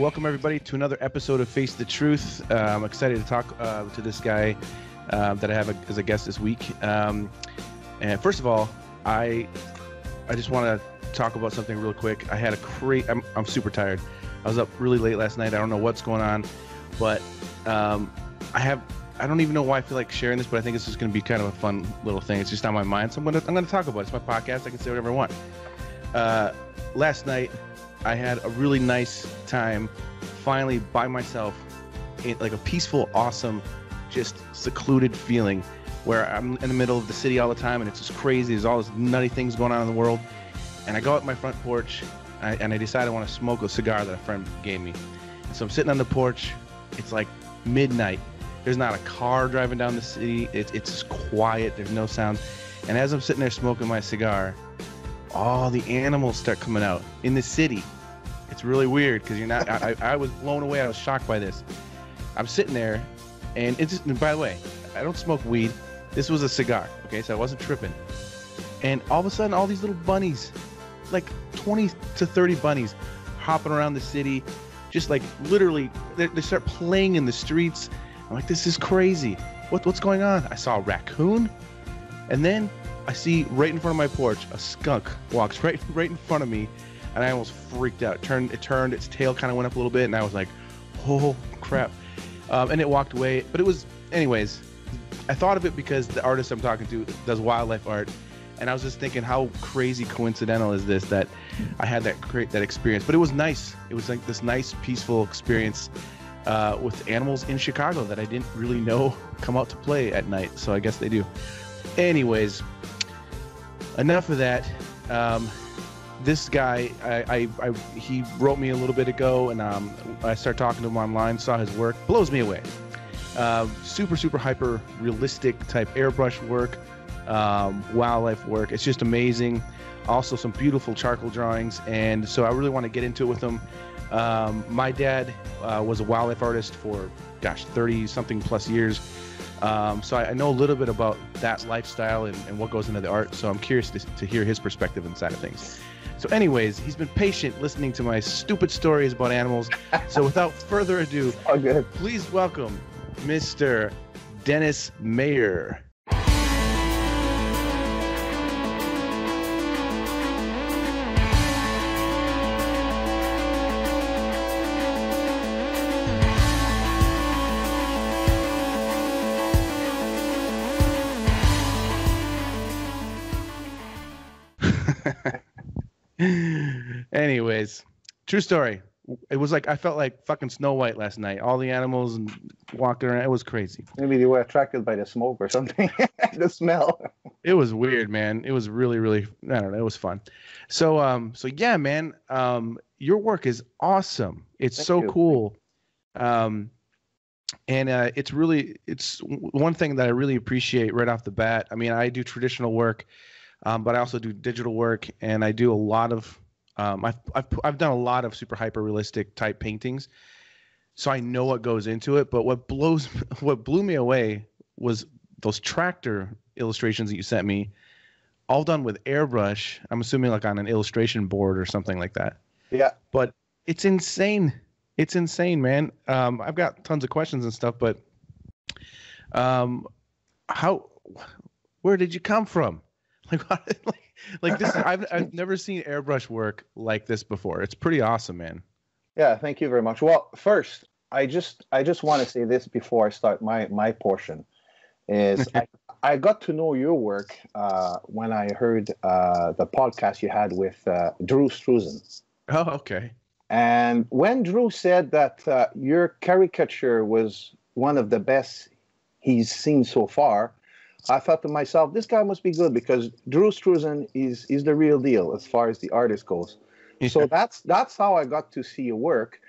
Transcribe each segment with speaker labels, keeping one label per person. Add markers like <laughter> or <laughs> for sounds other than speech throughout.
Speaker 1: welcome everybody to another episode of Face the Truth. Uh, I'm excited to talk uh, to this guy uh, that I have a, as a guest this week. Um, and first of all, I I just want to talk about something real quick. I had a great. I'm, I'm super tired. I was up really late last night. I don't know what's going on, but um, I have. I don't even know why I feel like sharing this, but I think it's just going to be kind of a fun little thing. It's just on my mind, so I'm going to I'm going to talk about it. It's my podcast. I can say whatever I want. Uh, last night, I had a really nice time, finally by myself, in like a peaceful, awesome, just secluded feeling, where I'm in the middle of the city all the time, and it's just crazy. There's all these nutty things going on in the world, and I go out my front porch, and I, and I decide I want to smoke a cigar that a friend gave me. And so I'm sitting on the porch. It's like midnight. There's not a car driving down the city. It, it's quiet. There's no sounds. And as I'm sitting there smoking my cigar, all the animals start coming out in the city. It's really weird because you're not. I, I was blown away. I was shocked by this. I'm sitting there, and it's. Just, and by the way, I don't smoke weed. This was a cigar. Okay, so I wasn't tripping. And all of a sudden, all these little bunnies, like 20 to 30 bunnies, hopping around the city, just like literally, they, they start playing in the streets. I'm like, this is crazy. What, what's going on? I saw a raccoon, and then I see right in front of my porch a skunk walks right right in front of me, and I almost freaked out. It turned it turned its tail kind of went up a little bit, and I was like, oh crap, um, and it walked away. But it was anyways. I thought of it because the artist I'm talking to does wildlife art, and I was just thinking how crazy coincidental is this that I had that great that experience. But it was nice. It was like this nice peaceful experience uh, with animals in Chicago that I didn't really know <laughs> come out to play at night. So I guess they do. Anyways, enough of that. Um, this guy, I, I, I, he wrote me a little bit ago, and um, I started talking to him online. Saw his work, blows me away. Uh, super, super hyper realistic type airbrush work, um, wildlife work. It's just amazing. Also, some beautiful charcoal drawings, and so I really want to get into it with him. Um, my dad uh, was a wildlife artist for, gosh, 30 something plus years. Um, so I, I, know a little bit about that lifestyle and, and, what goes into the art. So I'm curious to, to hear his perspective inside of things. So, anyways, he's been patient listening to my stupid stories about animals. <laughs> so, without further ado, please welcome Mr. Denis Mayer. True story. It was like I felt like fucking Snow White last night. All the animals and walking around. It was crazy.
Speaker 2: Maybe they were attracted by the smoke or something. <laughs> the smell.
Speaker 1: It was weird, man. It was really, really. I don't know. It was fun. So, um, so yeah, man. Um, your work is awesome. It's Thank so you. cool. Um, and uh, it's really it's one thing that I really appreciate right off the bat. I mean, I do traditional work, um, but I also do digital work, and I do a lot of um, I've, I've I've done a lot of super hyper realistic type paintings, so I know what goes into it. But what blows <laughs> what blew me away was those tractor illustrations that you sent me, all done with airbrush. I'm assuming like on an illustration board or something like that.
Speaker 2: Yeah.
Speaker 1: But it's insane. It's insane, man. Um, I've got tons of questions and stuff, but um, how, where did you come from? <laughs> Like, like <laughs> like this I've <laughs> I've never seen airbrush work like this before. It's pretty awesome, man.
Speaker 2: Yeah, thank you very much. Well, first, I just I just want to say this before I start my my portion is <laughs> I, I, got to know your work uh, when I heard uh, the podcast you had with uh, Drew Struzan.
Speaker 1: Oh, okay.
Speaker 2: And when Drew said that uh, your caricature was one of the best he's seen so far, I thought to myself, this guy must be good because Drew Struzan is is the real deal as far as the artist goes. Yeah. So that's that's how I got to see your work.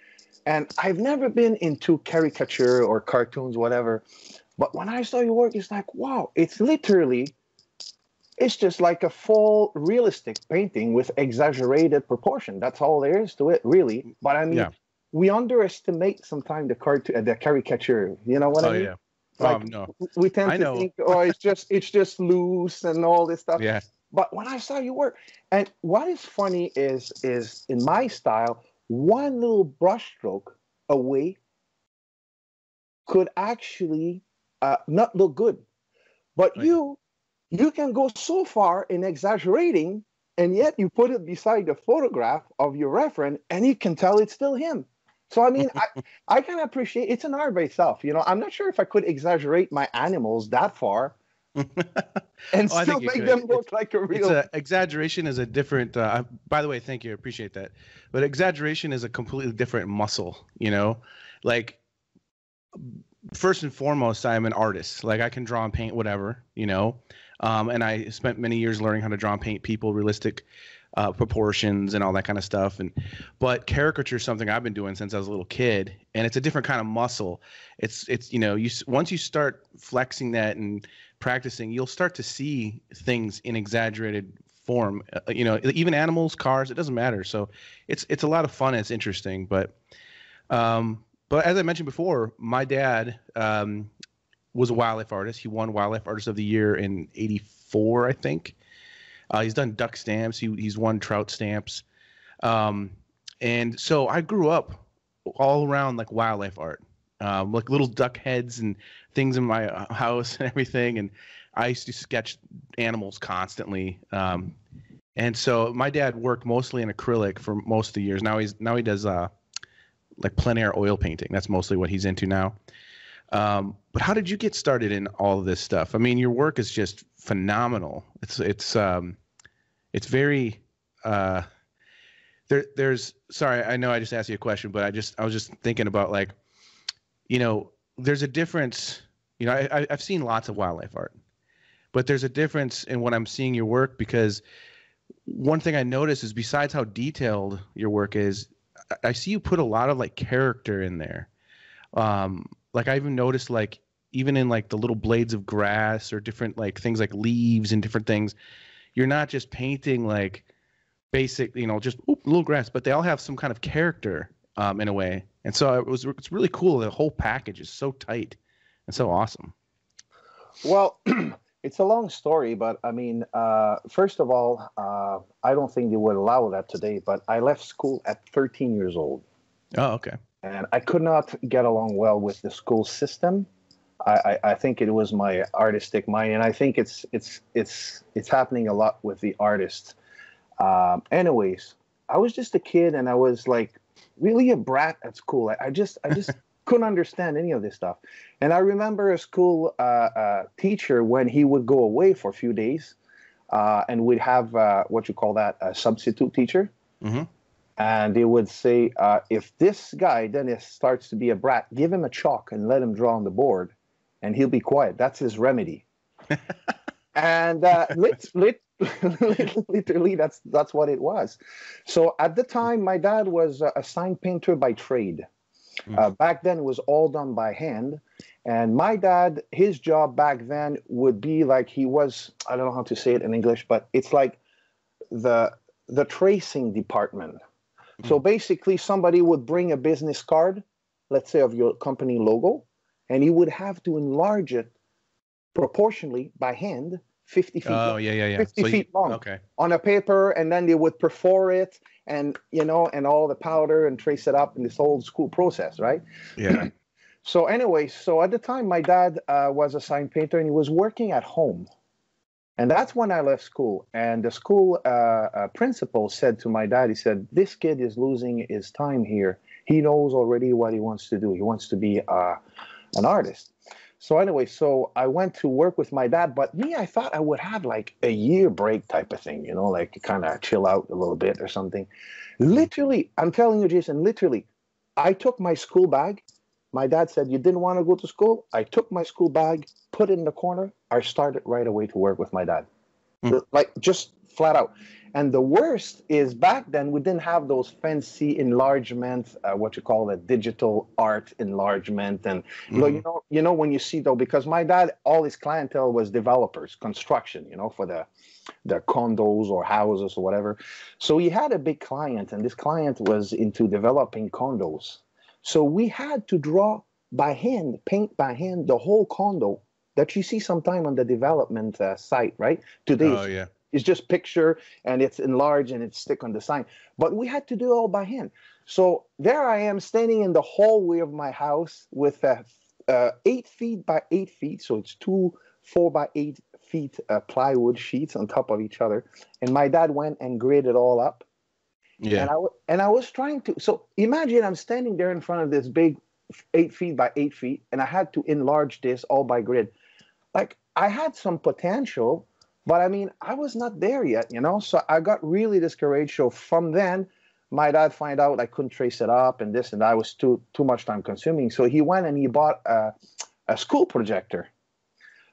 Speaker 2: And I've never been into caricature or cartoons, whatever. But when I saw your work, it's like, wow, it's literally, it's just like a full realistic painting with exaggerated proportion. That's all there is to it, really. But I mean, yeah. we underestimate sometimes the cart- the caricature. You know what oh, I mean? Yeah.
Speaker 1: Like, um, no.
Speaker 2: We tend I to know. think, oh, it's just it's just loose and all this stuff.
Speaker 1: Yeah.
Speaker 2: But when I saw you work, and what is funny is is in my style, one little brushstroke away could actually uh, not look good. But right. you you can go so far in exaggerating, and yet you put it beside the photograph of your reference, and you can tell it's still him. So I mean, I, <laughs> I can appreciate it's an art by itself. You know, I'm not sure if I could exaggerate my animals that far. <laughs> and oh, still make them look it's, like a real.
Speaker 1: It's A, exaggeration is a different. Uh, by the way, thank you, I appreciate that. But exaggeration is a completely different muscle. You know, like first and foremost, I'm an artist. Like I can draw and paint whatever. You know, um, and I spent many years learning how to draw and paint people, realistic uh, proportions and all that kind of stuff. And but caricature is something I've been doing since I was a little kid, and it's a different kind of muscle. It's it's you know you once you start flexing that and practicing, you'll start to see things in exaggerated form. Uh, you know, even animals, cars, it doesn't matter. So it's it's a lot of fun. It's interesting, but um, but as I mentioned before, my dad um, was a wildlife artist. He won Wildlife Artist of the Year in '84, I think. Uh, he's done duck stamps. He, he's won trout stamps. Um, and so I grew up all around like wildlife art, um, like little duck heads and things in my uh, house <laughs> and everything. And I used to sketch animals constantly. Um, and so my dad worked mostly in acrylic for most of the years. Now he's now he does uh, like plein air oil painting. That's mostly what he's into now. Um, but how did you get started in all of this stuff? I mean, your work is just phenomenal. It's it's um, it's very uh, there. There's sorry, I know I just asked you a question, but I just I was just thinking about like, you know, there's a difference. You know, I, I've seen lots of wildlife art, but there's a difference in what I'm seeing your work because one thing I notice is besides how detailed your work is, I see you put a lot of like character in there. Um, like I even noticed like even in like the little blades of grass or different like things like leaves and different things, you're not just painting like basic, you know, just oop, little grass, but they all have some kind of character um, in a way. And so it was it's really cool. The whole package is so tight and so awesome.
Speaker 2: Well, <clears throat> it's a long story, but I mean, uh, first of all, uh, I don't think they would allow that today. But I left school at 13 years old.
Speaker 1: Oh, okay.
Speaker 2: And I could not get along well with the school system. I, I, think it was my artistic mind, and I think it's it's it's it's happening a lot with the artists. Um, anyways, I was just a kid, and I was like really a brat at school. I, I just I just <laughs> couldn't understand any of this stuff. And I remember a school uh, uh, teacher when he would go away for a few days, uh, and we'd have uh, what you call that a substitute teacher. Mm-hmm. And they would say, uh, if this guy Denis starts to be a brat, give him a chalk and let him draw on the board and he'll be quiet. That's his remedy. <laughs> and uh, lit, lit, <laughs> literally, that's that's what it was. So at the time, my dad was a sign painter by trade. Mm. Uh, back then, it was all done by hand. And my dad, his job back then would be like he was, I don't know how to say it in English, but it's like the the tracing department. Mm. So basically somebody would bring a business card, let's say of your company logo, and you would have to enlarge it proportionally by hand 50 feet
Speaker 1: oh long, yeah yeah yeah.
Speaker 2: 50 so feet you, long okay. on a paper and then they would perforate it and you know and all the powder and trace it up in this old school process right?
Speaker 1: Yeah. <clears throat>
Speaker 2: So anyway so at the time my dad uh, was a sign painter and he was working at home. And that's when i left school. And the school uh, uh, principal said to my dad he said this kid is losing his time here. He knows already what he wants to do. He wants to be uh, an artist. So anyway, so I went to work with my dad, but me, I thought I would have like a year break type of thing, you know, like kind of chill out a little bit or something. Literally, I'm telling you, Jason, literally, I took my school bag. My dad said, You didn't want to go to school? I took my school bag, put it in the corner. I started right away to work with my dad. Mm. Like just flat out. And the worst is back then we didn't have those fancy enlargement, uh, what you call it, digital art enlargement, and mm-hmm. you know, you know when you see though, because my dad, all his clientele was developers, construction, you know, for the the condos or houses or whatever. So he had a big client, and this client was into developing condos. So we had to draw by hand, paint by hand the whole condo that you see sometime on the development uh, site, right? Today, oh, yeah it's just picture and it's enlarged and it's stick on the sign. But we had to do it all by hand. So there I am standing in the hallway of my house with a uh, eight feet by eight feet. So it's two four by eight feet uh, plywood sheets on top of each other. And my dad went and graded it all up.
Speaker 1: Yeah.
Speaker 2: And I, w- and I was trying to. So imagine I'm standing there in front of this big eight feet by eight feet, and I had to enlarge this all by grid. Like I had some potential, but I mean, I was not there yet, you know? So I got really discouraged. So from then, my dad find out I couldn't trace it up and this and that was too too much time consuming. So he went and he bought a, a school projector.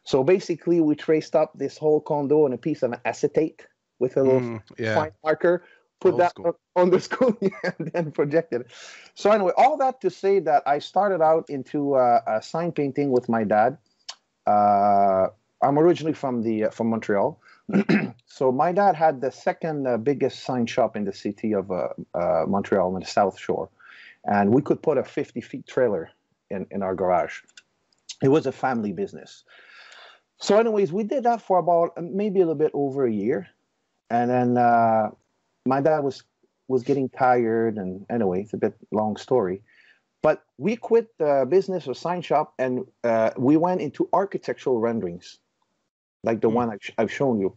Speaker 2: So basically, we traced up this whole condo on a piece of acetate with a little
Speaker 1: Mm, yeah.
Speaker 2: fine marker, put
Speaker 1: Old
Speaker 2: that
Speaker 1: school.
Speaker 2: on- the school <laughs> and then projected it. So anyway, all that to say that I started out into uh, uh, sign painting with my dad. Uh, I'm originally from the uh, from Montreal, <clears throat> so my dad had the second uh, biggest sign shop in the city of uh, uh, Montreal on the South Shore, and we could put a 50 feet trailer in in our garage. It was a family business. So, anyways, we did that for about uh, maybe a little bit over a year, and then my dad was was getting tired, and anyway, it's a bit long story. But we quit the business of sign shop, and uh, we went into architectural renderings, like the
Speaker 1: Hmm.
Speaker 2: one I've, sh- I've shown you.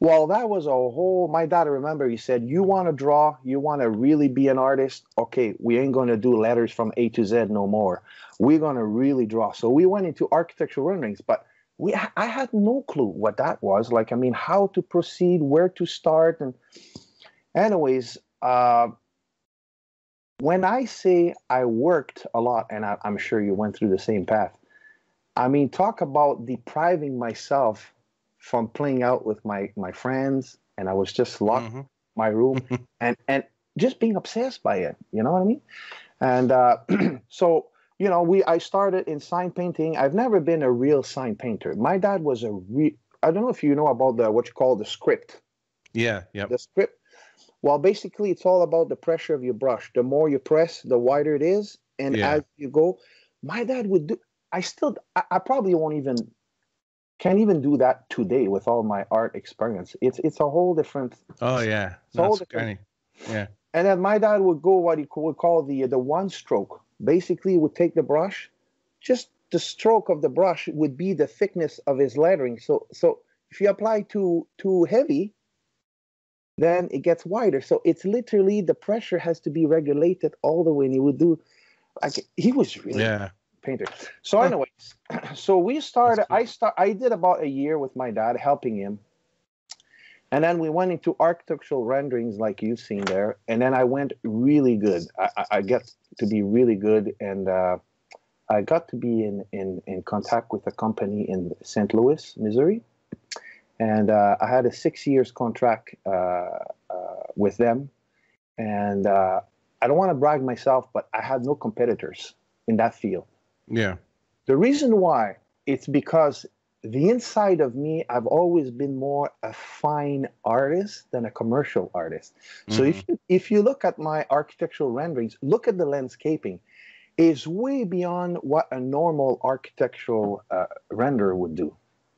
Speaker 2: Well, that was a whole. My dad, I remember, he said, "You want to draw? You want to really be an artist? Okay, we ain't going to do letters from A to Z no more. We're going to really draw." So we went into architectural renderings, but we I had no clue what that was. Like, I mean, how to proceed, where to start, and anyways, uh, when I say I worked a lot, and I, I'm sure you went through the same path. I mean, talk about depriving myself from playing out with my my friends, and I was just locked
Speaker 1: Mhm.
Speaker 2: in my room, <laughs> and and just being obsessed by it. You know what I mean? And uh, <clears throat> so you know, we I started in sign painting. I've never been a real sign painter. My dad was a real. I don't know if you know about the what you call the script
Speaker 1: Yeah. yeah.
Speaker 2: the script well basically it's all about the pressure of your brush the more you press the wider it is and
Speaker 1: Yeah.
Speaker 2: as you go my dad would do i still I, I probably won't even can't even do that today with all my art experience it's it's a whole different
Speaker 1: Oh yeah. That's
Speaker 2: the-
Speaker 1: Yeah.
Speaker 2: and then my dad would go what he would call the the one stroke basically would take the brush just the stroke of the brush would be the thickness of his lettering so so if you apply too too heavy then it gets wider so it's literally the pressure has to be regulated all the way and he would do like he was really
Speaker 1: Yeah.
Speaker 2: Painter. So, anyways, <clears throat> so we started.
Speaker 1: cool.
Speaker 2: I start. I did about a year with my dad, helping him, and then we went into architectural renderings, like you've seen there. And then I went really good. I, I, I get to be really good, and uh, I got to be in in in contact with a company in St. Louis, Missouri, and uh, I had a six years contract uh, uh, with them, and. Uh, I don't want to brag myself, but I had no competitors in that field.
Speaker 1: Yeah.
Speaker 2: The reason why it's because the inside of me, I've always been more a fine artist than a commercial artist. So if you, if you look at my architectural renderings, look at the landscaping, is way beyond what a normal architectural uh, renderer would do.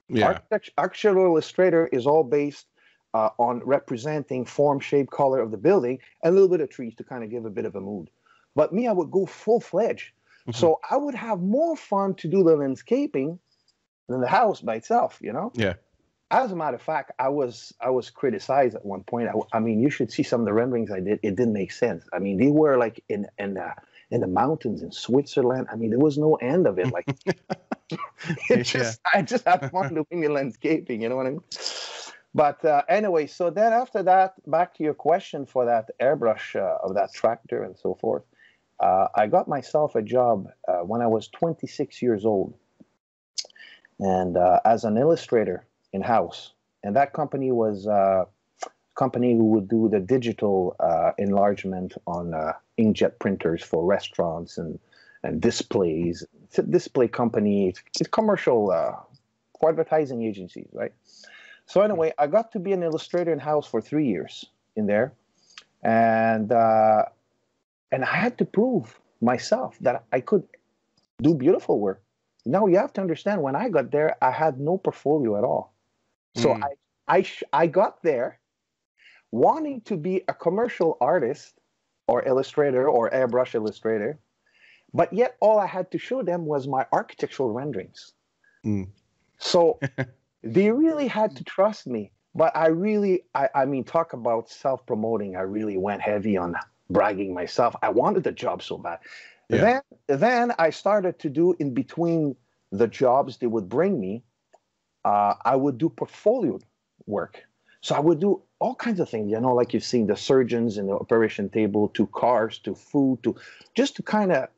Speaker 1: Yeah.
Speaker 2: Architect- architectural illustrator is all based uh, on representing form, shape, color of the building, and a little bit of trees to kind of give a bit of a mood. But me, I would go full fledged.
Speaker 1: Mhm.
Speaker 2: So I would have more fun to do the landscaping than the house by itself, you know?
Speaker 1: Yeah.
Speaker 2: As a matter of fact, I was I was criticized at one point. I, I mean, you should see some of the renderings I did. It didn't make sense. I mean, they were like in in the in the mountains in Switzerland. I mean, there was no end of it. Like, <laughs> <laughs> it just I just had fun <laughs> doing the landscaping. You know what I mean? But uh, anyway, so then after that, back to your question for that airbrush uh, of that tractor and so forth. Uh, I got myself a job uh, when I was 26 years old, and uh, as an illustrator in house. And that company was uh, a company who would do the digital uh, enlargement on uh, inkjet printers for restaurants and and displays. It's a display company. It's, commercial for advertising agencies, right? So anyway, I got to be an illustrator in house for three years in there, and and I had to prove myself that I could do beautiful work. Now you have to understand when I got there, I had no portfolio at all. So
Speaker 1: Mm.
Speaker 2: I I sh- I got there wanting to be a commercial artist or illustrator or airbrush illustrator, but yet all I had to show them was my architectural renderings.
Speaker 1: Mm.
Speaker 2: So <laughs> they really had to trust me. But I really, I, I mean, talk about self promoting. I really went heavy on bragging myself. I wanted the job so bad.
Speaker 1: Yeah.
Speaker 2: Then, then I started to do in between the jobs they would bring me. Uh, I would do portfolio work. So I would do all kinds of things, you know, like you've seen the surgeons in the operation table, to cars, to food, to just to kind of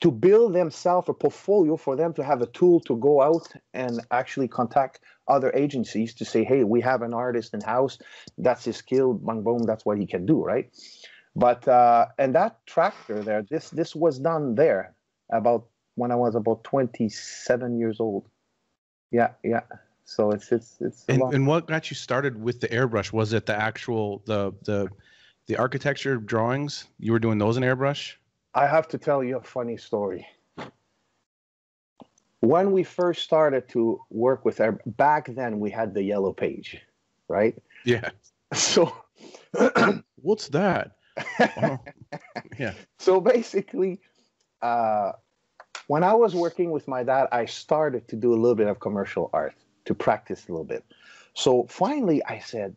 Speaker 2: to build themselves a portfolio for them to have a tool to go out and actually contact other agencies to say, hey, we have an artist in house, that's his skill, bang boom, that's what he can do, right? But uh, and that tractor there, this this was done there about when I was about 27 years old. Yeah, yeah. So it's it's it's.
Speaker 1: And, and what got you started with the airbrush? Was it the actual the the the architecture drawings? You were doing those in airbrush?
Speaker 2: I have to tell you a funny story. When we first started to work with air, back then we had the yellow page, right?
Speaker 1: Yeah. <laughs>
Speaker 2: So <clears throat>
Speaker 1: what's that? Yeah. <laughs>
Speaker 2: So basically, uh, when I was working with my dad, I started to do a little bit of commercial art to practice a little bit. So finally, I said,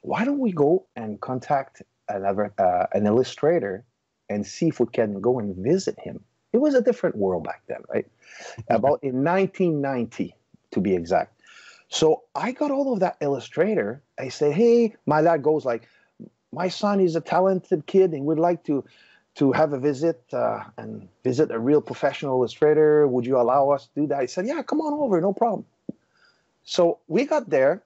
Speaker 2: why don't we go and contact another uh, an illustrator and see if we can go and visit him? It was a different world back then, right? <laughs> About in 1990, to be exact. So I got all of that illustrator. I said, hey, my dad goes like, my son is a talented kid and would like to to have a visit uh, and visit a real professional illustrator. Would you allow us to do that? I said, yeah, come on over, no problem. So we got there,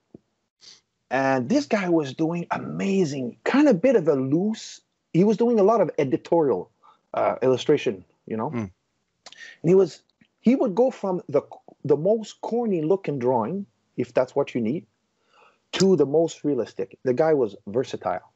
Speaker 2: and this guy was doing amazing, kind of bit of a loose. He was doing a lot of editorial uh, illustration, you know, mm. and he was he would go from the the most corny looking drawing, if that's what you need, to the most realistic. The guy was versatile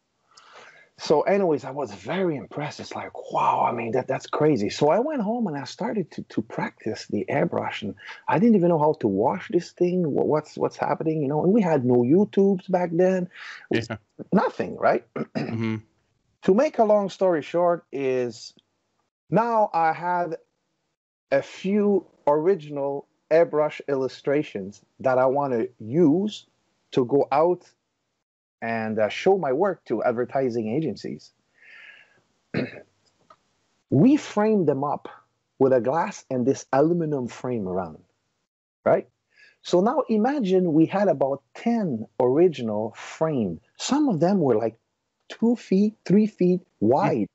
Speaker 2: so anyways i was very impressed. It's like wow i mean that that's crazy. So i went home and i started to, to practice the airbrush and i didn't even know how to wash this thing what, what's what's happening you know? And we had no youtubes back then. Yeah. nothing right? <clears throat> Mm-hmm. to make a long story short is now i had a few original airbrush illustrations that i want to use to go out and uh, show my work to advertising agencies. <clears throat> we framed them up with a glass and this aluminum frame around, right? So now imagine we had about 10 original frame. Some of them were like two feet, three feet wide.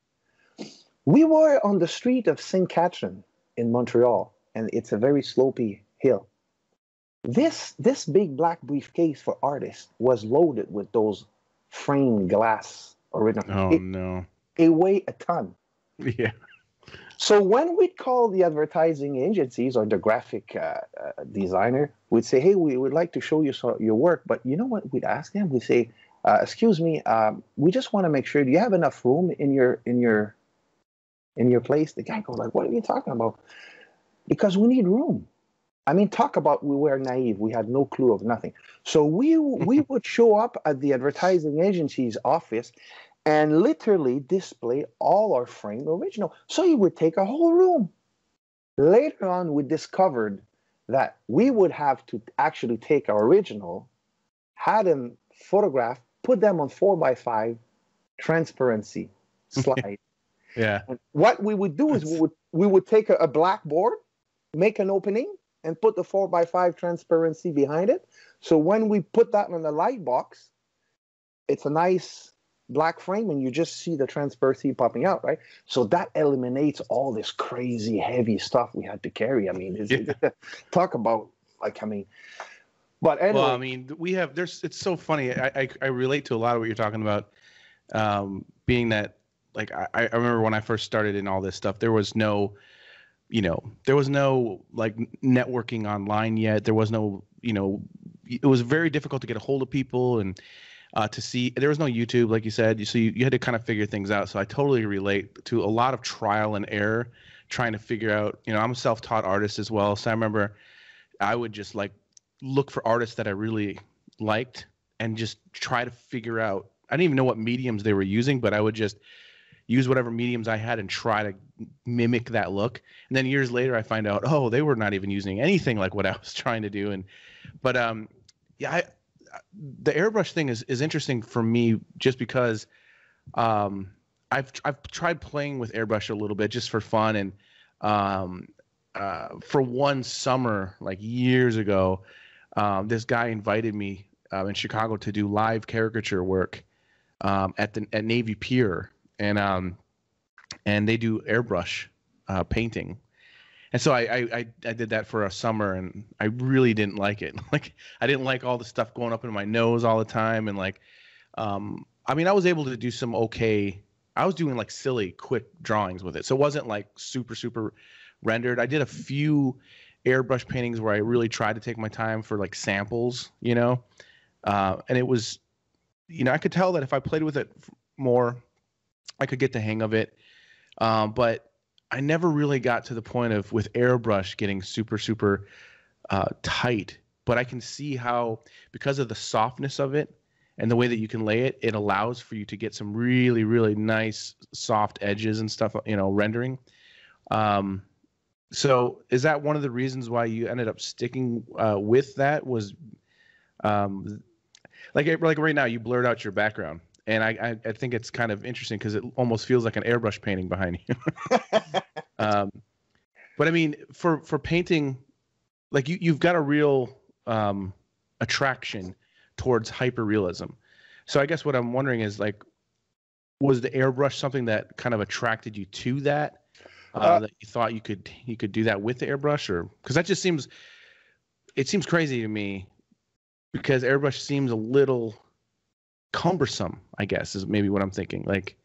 Speaker 2: We were on the street of St. Catherine in Montreal, and it's a very slopey hill. This this big black briefcase for artists was loaded with those framed glass original.
Speaker 1: Oh
Speaker 2: it,
Speaker 1: no!
Speaker 2: It weighed a ton. <laughs>
Speaker 1: Yeah.
Speaker 2: So when we'd call the advertising agencies or the graphic uh, uh, designer, we'd say, "Hey, we would like to show you so, your work," but you know what? We'd ask them. We'd say, uh, "Excuse me, um, we just want to make sure. Do you have enough room in your in your in your place?" The guy goes, "Like, what are you talking about?" Because we need room. I mean, talk about we were naive. We had no clue of nothing. So we we <laughs> would show up at the advertising agency's office and literally display all our frame original. So you would take a whole room. Later on, we discovered that we would have to actually take our original, had them photographed, put them on four by five transparency <laughs> slide.
Speaker 1: yeah.
Speaker 2: And what we would do is we would we would take a, a blackboard, make an opening, and put the four by five transparency behind it. So when we put that in the light box, it's a nice black frame and you just see the transparency popping out, right? So that eliminates all this crazy heavy stuff we had to carry. I mean, yeah. <laughs> talk about like I mean, but anyway.
Speaker 1: Well, I mean, we have there's it's so funny. I I, I relate to a lot of what you're talking about. Um, being that like I, I remember when I first started in all this stuff, there was no you know there was no like networking online yet there was no you know it was very difficult to get a hold of people and uh, to see there was no youtube like you said so you, you had to kind of figure things out so i totally relate to a lot of trial and error trying to figure out you know i'm a self-taught artist as well so i remember i would just like look for artists that i really liked and just try to figure out. I didn't even know what mediums they were using, but I would just use whatever mediums I had and try to mimic that look. And then years later, I find out, oh, they were not even using anything like what I was <laughs> trying to do. And, but um, yeah, I, the airbrush thing is is interesting for me just because um, I've I've tried playing with airbrush a little bit just for fun and um, uh, for one summer like years ago, um, this guy invited me uh, in Chicago to do live caricature work um, at the at Navy Pier and um, and they do airbrush uh, painting and so I, I I did that for a summer and I really didn't like it. <laughs> Like I didn't like all the stuff going up in my nose all the time and like um I mean I was able to do some okay I was doing like silly quick drawings with it. So it wasn't like super super rendered. I did a few airbrush paintings where I really tried to take my time for like samples, you know. Uh, and it was you know, I could tell that if I played with it more I could get the hang of it. Um, but I never really got to the point of with airbrush getting super super uh, tight, but I can see how because of the softness of it and the way that you can lay it, it allows for you to get some really really nice soft edges and stuff. You know, rendering. Um, so is that one of the reasons why you ended up sticking uh, with that? Was um, like like right now you blurred out your background and I, I, I think it's kind of interesting because it almost feels like an airbrush painting behind you. <laughs> um, but I mean, for for painting, like you you've got a real um, attraction towards hyperrealism. So I guess what I'm wondering is like, was the airbrush something that kind of attracted you to that? Uh, uh, that you thought you could you could do that with the airbrush, or because that just seems it seems crazy to me because airbrush seems a little cumbersome, I guess, is maybe what I'm thinking. Like,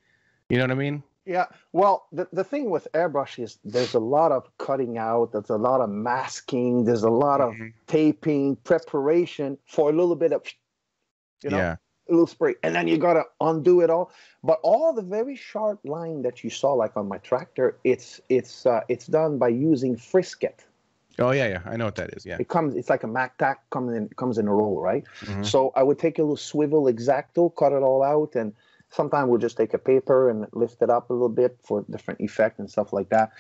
Speaker 1: you know what I mean?
Speaker 2: Yeah. Well, the, the thing with airbrush is there's a lot of cutting out, there's a lot of masking, there's a lot of mm-hmm. taping, preparation for a little bit of, you know, yeah. a little spray. And then you got to undo it all. But all the very sharp line that you saw, like on my tractor, it's it's uh, it's done by using Frisket.
Speaker 1: Oh yeah, yeah, I know what that is. Yeah,
Speaker 2: it comes. It's like a MacTac comes in comes in a roll, right? Mm-hmm. So I would take a little swivel exacto, cut it all out, and sometimes we'll just take a paper and lift it up a little bit for different effect and stuff like that.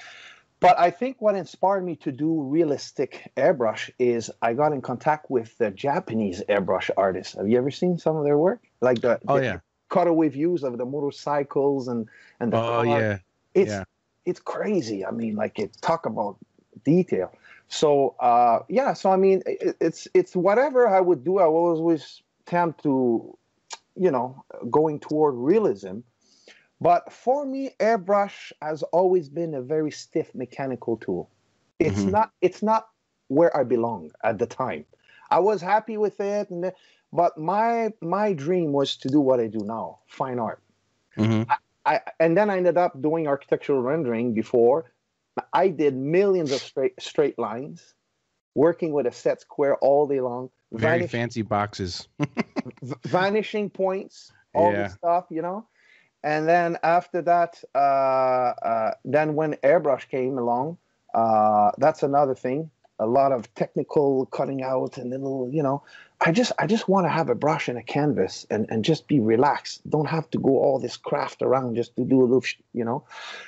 Speaker 2: But I think what inspired me to do realistic airbrush is I got in contact with the Japanese airbrush artists. Have you ever seen some of their work? Like the,
Speaker 1: oh
Speaker 2: the
Speaker 1: yeah
Speaker 2: cutaway views of the motorcycles and and the
Speaker 1: oh car. yeah
Speaker 2: it's
Speaker 1: yeah.
Speaker 2: it's crazy. I mean, like it talk about detail. So uh, yeah, so I mean, it, it's it's whatever I would do. I was always tend to, you know, going toward realism. But for me, airbrush has always been a very stiff mechanical tool. It's mm-hmm. not it's not where I belong at the time. I was happy with it, and but my my dream was to do what I do now, fine art. Mm-hmm. I, I, and then I ended up doing architectural rendering before, I did millions of straight straight lines, working with a set square all day long.
Speaker 1: Very fancy boxes.
Speaker 2: vanishing points, all yeah. this stuff, you know. And then after that, uh, uh, then when airbrush came along, uh, that's another thing. A lot of technical cutting out and little, you know. I just I just want to have a brush and a canvas and, and just be relaxed. Don't have to go all this craft around just to do a little, you know.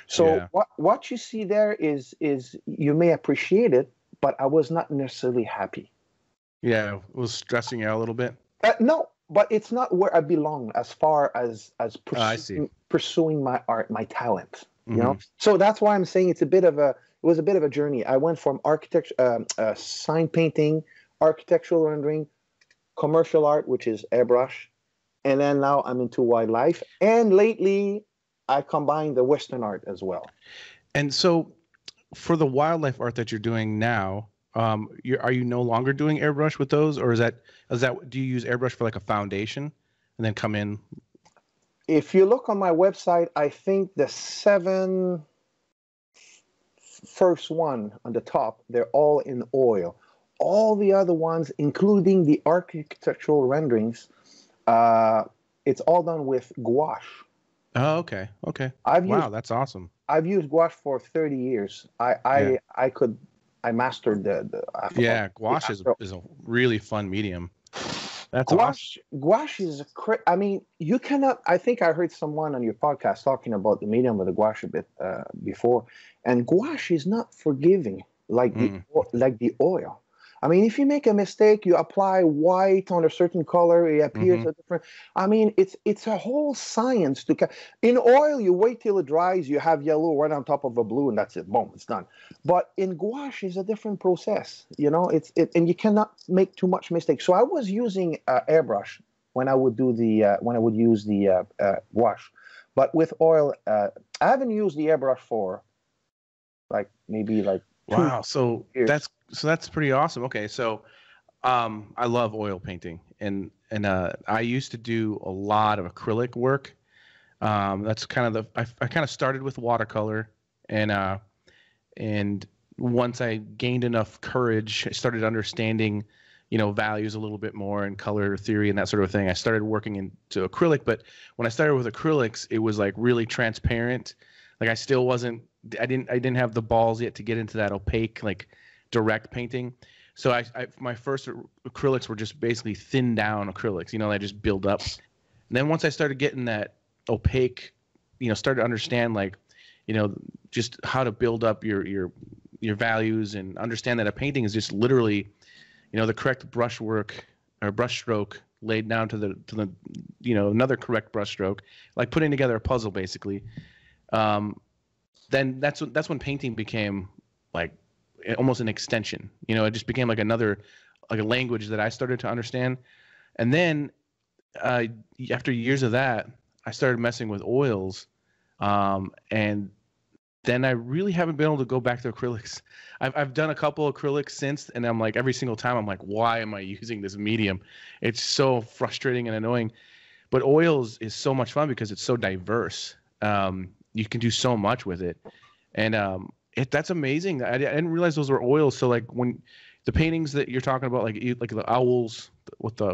Speaker 2: So yeah. what what you see there is is you may appreciate it, but I was not necessarily happy.
Speaker 1: Yeah, it was stressing you out a little bit.
Speaker 2: Uh, no, but it's not where I belong as far as as pursuing, oh, pursuing my art, my talent. You mm-hmm. know, so that's why I'm saying it's a bit of a it was a bit of a journey. I went from architecture, um, uh, sign painting, architectural rendering, commercial art, which is airbrush, and then now I'm into wildlife. And lately, I combine the Western art as well.
Speaker 1: And so, for the wildlife art that you're doing now, um, are you no longer doing airbrush with those, or is that is that do you use airbrush for like a foundation and then come in?
Speaker 2: If you look on my website, I think the seven first one on the top, they're all in oil all the other ones, including the architectural renderings, uh, it's all done with gouache.
Speaker 1: Oh, okay, okay.
Speaker 2: I've
Speaker 1: wow,
Speaker 2: used,
Speaker 1: that's awesome.
Speaker 2: I've used gouache for thirty years. I I, yeah. I could I mastered the, the
Speaker 1: yeah gouache is, is a really fun medium. That's awesome.
Speaker 2: gouache, gouache is a cra- I mean, you cannot. I think I heard someone on your podcast talking about the medium of the gouache a bit uh, before, and gouache is not forgiving like the
Speaker 1: Mm.
Speaker 2: o- like the oil. I mean, if you make a mistake, you apply white on a certain color, it appears
Speaker 1: Mhm.
Speaker 2: a different. I mean, it's it's a whole science to. Ca- in oil, you wait till it dries, you have yellow right on top of a blue, and that's it. Boom, it's done. But in gouache, is a different process. You know, it's it, and you cannot make too much mistake. So I was using uh, airbrush when I would do the uh, when I would use the uh, uh, gouache, but with oil, uh, I haven't used the airbrush for like maybe like
Speaker 1: Wow. <laughs> So
Speaker 2: years.
Speaker 1: that's so that's pretty awesome. Okay, so um, I love oil painting, and and uh, I used to do a lot of acrylic work. Um, that's kind of the I, I kind of started with watercolor, and uh, and once I gained enough courage, I started understanding, you know, values a little bit more and color theory and that sort of thing. I started working into acrylic, but when I started with acrylics, it was like really transparent. Like I still wasn't I didn't I didn't have the balls yet to get into that opaque like direct painting. So I, I my first acrylics were just basically thin down acrylics, you know, they just build up. And then once I started getting that opaque, you know, started to understand like, you know, just how to build up your your your values and understand that a painting is just literally, you know, the correct brushwork or brush stroke laid down to the to the you know another correct brush stroke, like putting together a puzzle basically. Um, then that's when that's when painting became like almost an extension. You know, it just became like another like a language that I started to understand. And then uh, after years of that, I started messing with oils, um, and then I really haven't been able to go back to acrylics. <laughs> I've I've done a couple acrylics since, and I'm like every single time I'm like, why am I <laughs> using this medium? It's so frustrating and annoying. But oils is so much fun because it's so diverse. Um, you can do so much with it, and um, it that's amazing. I, I didn't realize those were oils. So like when the paintings that you're talking about, like like the owls with the,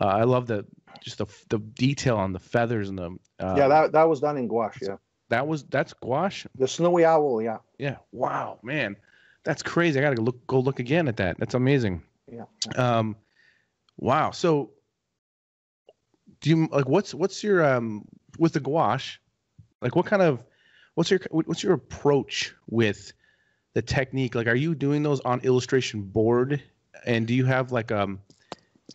Speaker 1: uh, I love the just the the detail on the feathers and the. Uh,
Speaker 2: yeah, that that was done in gouache. Yeah,
Speaker 1: that was that's gouache.
Speaker 2: the snowy owl. Yeah,
Speaker 1: Yeah. Wow, man, that's crazy. I gotta look go look again at that. That's amazing.
Speaker 2: yeah.
Speaker 1: Um, wow. So, do you like what's what's your um with the gouache? Like, what kind of what's your what's your approach with the technique? Like, are you doing those on illustration board? And do you have like um,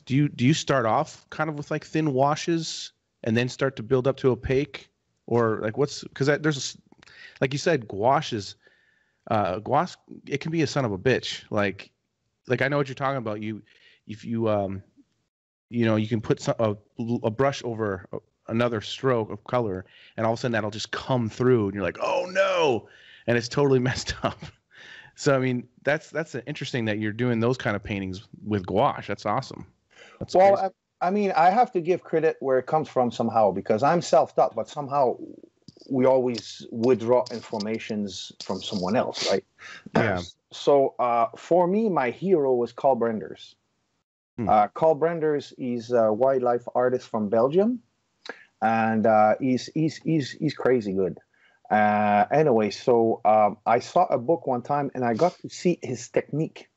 Speaker 1: do you do you start off kind of with like thin washes and then start to build up to opaque, or like what's because there's a like you said gouache is uh gouache it can be a son of a bitch like like I know what you're talking about. You, if you, um, you know, you can put some, a, a brush over another stroke of color, and all of a sudden that'll just come through, and you're like, oh no, and it's totally <laughs> messed up. So I mean, that's that's interesting that you're doing those kind of paintings with gouache. That's awesome. That's
Speaker 2: Well,
Speaker 1: crazy.
Speaker 2: I, I mean, I have to give credit where it comes from somehow because I'm self-taught, but somehow we always withdraw informations from someone else, right?
Speaker 1: Yeah. <clears throat>
Speaker 2: So uh, for me, my hero was Carl Brenders.
Speaker 1: Hmm.
Speaker 2: Uh, Carl Brenders is a wildlife artist from Belgium, and uh, he's he's he's he's crazy good. Uh, anyway, so um, I saw a book one time, and I got to see his technique.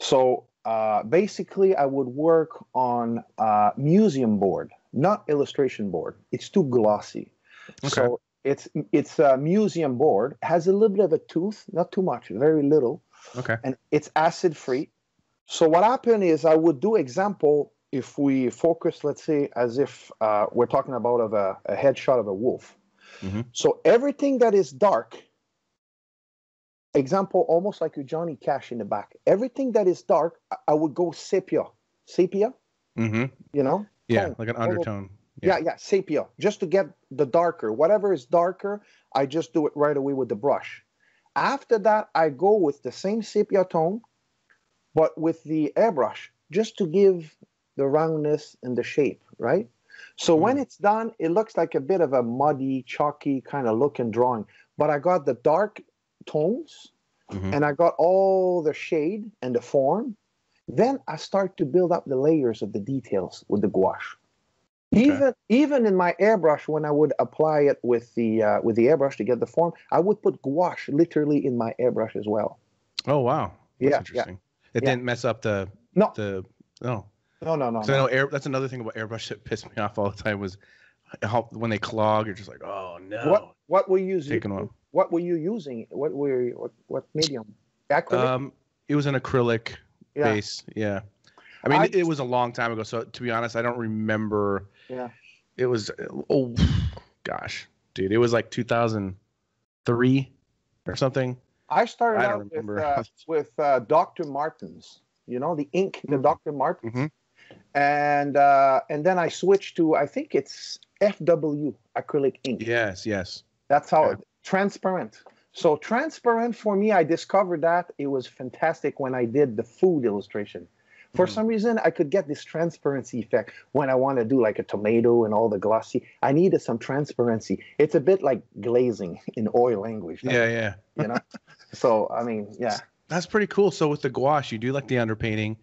Speaker 2: So uh, basically, I would work on uh, museum board, not illustration board. It's too glossy.
Speaker 1: Okay.
Speaker 2: So it's it's a museum board. Has a little bit of a tooth, not too much, very little,
Speaker 1: okay.
Speaker 2: and it's acid free. So what happened is I would do example if we focus, let's say, as if uh, we're talking about of a, a headshot of a wolf.
Speaker 1: Mhm.
Speaker 2: So everything that is dark, example, almost like your Johnny Cash in the back. Everything that is dark, I- I would go sepia, sepia.
Speaker 1: Mm-hmm.
Speaker 2: You know,
Speaker 1: Yeah,
Speaker 2: Tone.
Speaker 1: like an undertone.
Speaker 2: yeah, yeah, sepia, just to get the darker. Whatever is darker, I just do it right away with the brush. After that, I go with the same sepia tone, but with the airbrush, just to give the roundness and the shape, right? So when it's done, it looks like a bit of a muddy, chalky kind of look and drawing. But I got the dark tones
Speaker 1: Mhm.
Speaker 2: and I got all the shade and the form. Then I start to build up the layers of the details with the gouache. Even even in my airbrush, when I would apply it with the uh, with the airbrush to get the form, I would put gouache literally in my airbrush as well.
Speaker 1: Oh wow. That's
Speaker 2: Yeah, yeah.
Speaker 1: interesting. It
Speaker 2: yeah.
Speaker 1: didn't mess up the
Speaker 2: No,
Speaker 1: the oh
Speaker 2: No, no, no.
Speaker 1: So I
Speaker 2: no.
Speaker 1: know air. That's another thing about airbrush that pissed me off all the time was how when they clog, you're just like, oh no.
Speaker 2: What what were you using?
Speaker 1: Taking.
Speaker 2: What were you using? What were you, what what medium? Acrylic.
Speaker 1: Um, it was an acrylic
Speaker 2: yeah.
Speaker 1: base. Yeah. I mean,
Speaker 2: I-
Speaker 1: it, it was a long time ago. So to be honest, I don't remember.
Speaker 2: Yeah.
Speaker 1: It was oh gosh, dude, it was like 2003 or something.
Speaker 2: I started
Speaker 1: I don't
Speaker 2: out with uh, with uh, Dr. Martin's. You know the ink, the
Speaker 1: Mhm.
Speaker 2: Dr. Martin's,
Speaker 1: Mhm.
Speaker 2: And uh, and then I switched to I think it's FW acrylic ink.
Speaker 1: Yes, yes.
Speaker 2: That's how
Speaker 1: Okay.
Speaker 2: transparent. So transparent for me, I discovered that it was fantastic when I did the food illustration. For
Speaker 1: Mhm.
Speaker 2: some reason, I could get this transparency effect when I want to do like a tomato and all the glossy. I needed some transparency. It's a bit like glazing <laughs> in oil language.
Speaker 1: Yeah, yeah.
Speaker 2: You know. <laughs> so I mean, yeah.
Speaker 1: That's pretty cool. So with the gouache, you do like the underpainting,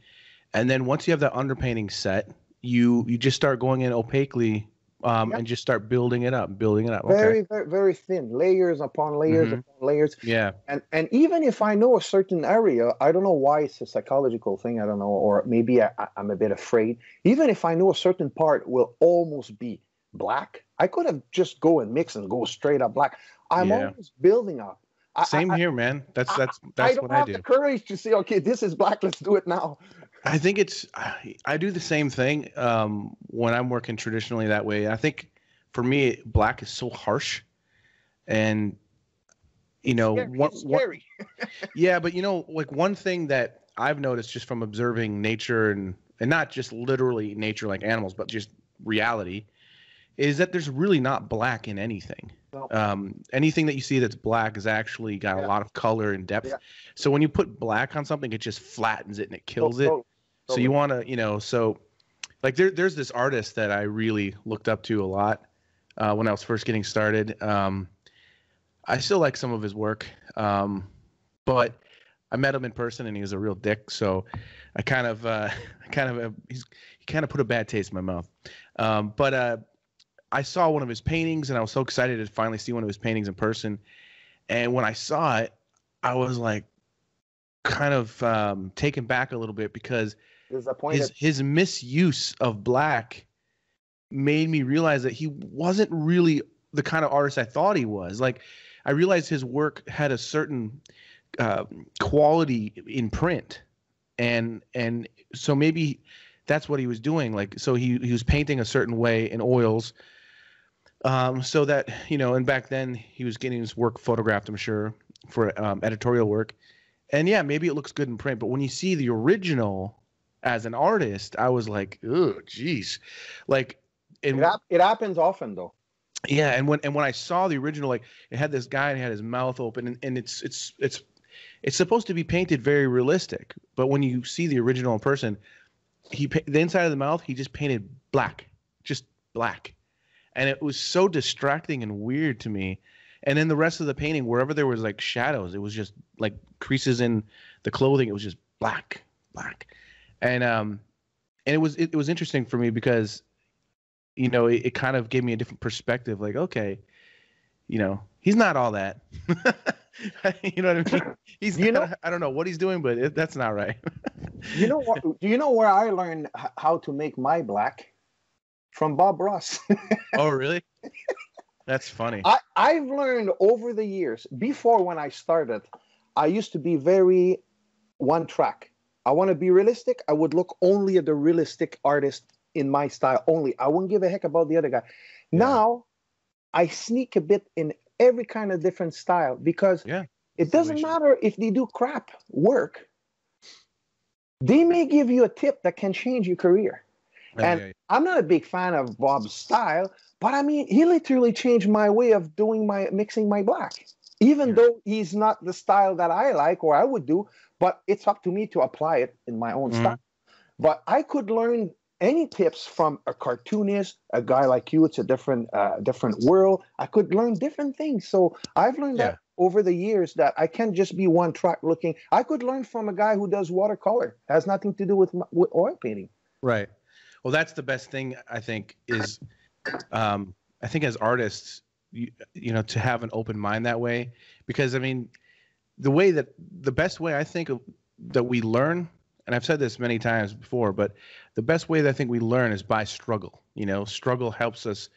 Speaker 1: and then once you have that underpainting set, you you just start going in opaquely, um,
Speaker 2: Yeah.
Speaker 1: and just start building it up, building it up. Okay.
Speaker 2: Very, very, very thin, layers upon layers
Speaker 1: Mhm.
Speaker 2: upon layers.
Speaker 1: Yeah.
Speaker 2: And and even if I know a certain area, I don't know why it's a psychological thing. I don't know, or maybe I, I- I'm a bit afraid. Even if I know a certain part will almost be black, I could have just go and mix and go straight up black. I'm
Speaker 1: Yeah.
Speaker 2: always building up. I,
Speaker 1: Same
Speaker 2: I,
Speaker 1: here, man. That's
Speaker 2: I-
Speaker 1: that's
Speaker 2: I
Speaker 1: that's
Speaker 2: don't
Speaker 1: what I
Speaker 2: have
Speaker 1: do.
Speaker 2: the courage to say, okay, this is black. Let's do it now.
Speaker 1: I think it's I, I do the same thing um, when I'm working traditionally that way. I think for me, black is so harsh, and you know,
Speaker 2: Scary,
Speaker 1: one,
Speaker 2: it's
Speaker 1: one-
Speaker 2: scary. <laughs>
Speaker 1: yeah, but you know, like one thing that I've noticed just from observing nature and and not just literally nature like animals, but just reality, is that there's really not black in anything.
Speaker 2: No.
Speaker 1: Um, anything that you see that's black has actually got
Speaker 2: Yeah.
Speaker 1: a lot of color and depth.
Speaker 2: Yeah.
Speaker 1: So when you put black on something, it just flattens it and it kills it.
Speaker 2: So-
Speaker 1: So you want to, you know, so like there, there's this artist that I really looked up to a lot uh, when I was first getting started. Um, I still like some of his work, um, but I met him in person and he was a real dick. So I kind of, uh, <laughs> I kind of, uh, he's, he kind of put a bad taste in my mouth. Um, but uh, I saw one of his paintings and I was so excited to finally see one of his paintings in person. And when I saw it, I was like, kind of um, taken back a little bit because his his misuse of black made me realize that he wasn't really the kind of artist I thought he was. Like I realized his work had a certain uh, quality in print, and and so maybe that's what he was doing. Like so he he was painting a certain way in oils. Um, so that you know, and back then he was getting his work photographed, I'm sure, for um, editorial work. And yeah, maybe it looks good in print, but when you see the original as an artist, I was like, oh, geez, like,
Speaker 2: it, hap- it happens often though.
Speaker 1: yeah, and when and when I saw the original, like it had this guy and he had his mouth open, and, and it's it's it's it's supposed to be painted very realistic, but when you see the original in person, he the inside of the mouth he just painted black, just black, and it was so distracting and weird to me. And then the rest of the painting, wherever there was like shadows, it was just like creases in the clothing. It was just black, black, and um, and it was it, it was interesting for me because you know, it, it kind of gave me a different perspective. Like, okay, you know, he's not all that. <laughs> you know what I mean? He's
Speaker 2: You know-
Speaker 1: I don't know what he's doing, but it, that's not right. <laughs>
Speaker 2: You know what? do you know where I learned how to make my black? From Bob Ross. <laughs>
Speaker 1: oh, really? That's funny.
Speaker 2: I, I've learned over the years, before when I started, I used to be very one track. I want to be realistic. I would look only at the realistic artist in my style only. I wouldn't give a heck about the other guy.
Speaker 1: Yeah.
Speaker 2: Now, I sneak a bit in every kind of different style because
Speaker 1: Yeah.
Speaker 2: it doesn't matter if they do crap work. They may give you a tip that can change your career.
Speaker 1: Yeah,
Speaker 2: and-
Speaker 1: yeah, yeah.
Speaker 2: I'm not a big fan of Bob's style, but I mean, he literally changed my way of doing my mixing my black. Even though he's not the style that I like or I would do, but it's up to me to apply it in my own
Speaker 1: Mhm.
Speaker 2: style. But I could learn any tips from a cartoonist, a guy like you. It's a different, uh, different world. I could learn different things. So I've learned that over the years that I can't just be one track looking. I could learn from a guy who does watercolor. It has nothing to do with, with oil painting.
Speaker 1: Right. Well, that's the best thing I think is, um, I think as artists, you, you know, to have an open mind that way, because I mean, the way that the best way I think of, that we learn, and I've said this many times before, but the best way that I think we learn is by struggle. You know, struggle helps us.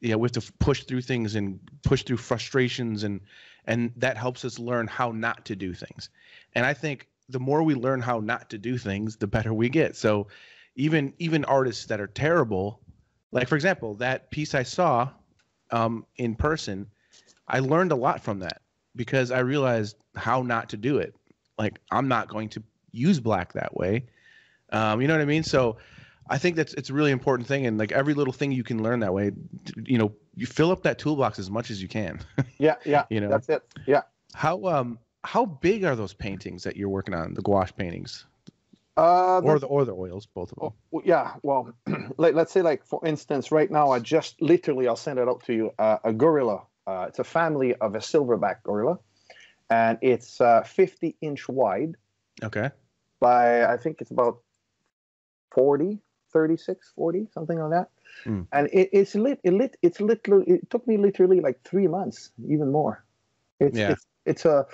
Speaker 1: You know, we have to push through things and push through frustrations, and and that helps us learn how not to do things. And I think the more we learn how not to do things, the better we get. So, even even artists that are terrible, like for example, that piece I saw um, in person, I learned a lot from that because I realized how not to do it. Like I'm not going to use black that way. Um, you know what I mean? So I think that's it's a really important thing, and like every little thing you can learn that way. You know, you fill up that toolbox as much as you can. <laughs>
Speaker 2: yeah, yeah.
Speaker 1: you know,
Speaker 2: that's it. Yeah.
Speaker 1: How um how big are those paintings that you're working on? The gouache paintings.
Speaker 2: Uh,
Speaker 1: or the or the oils, both of them.
Speaker 2: Oh, yeah, well, <clears throat> like, let's say, like for instance, right now I just literally I'll send it out to you. Uh, a gorilla. Uh, it's a family of a silverback gorilla, and it's uh, 50 inch wide.
Speaker 1: Okay.
Speaker 2: By I think it's about 40, 36, 40, something like that. Mm. And it, it's lit. It lit. It's literally. It took me literally like three months, even more. It's, yeah. it's it's a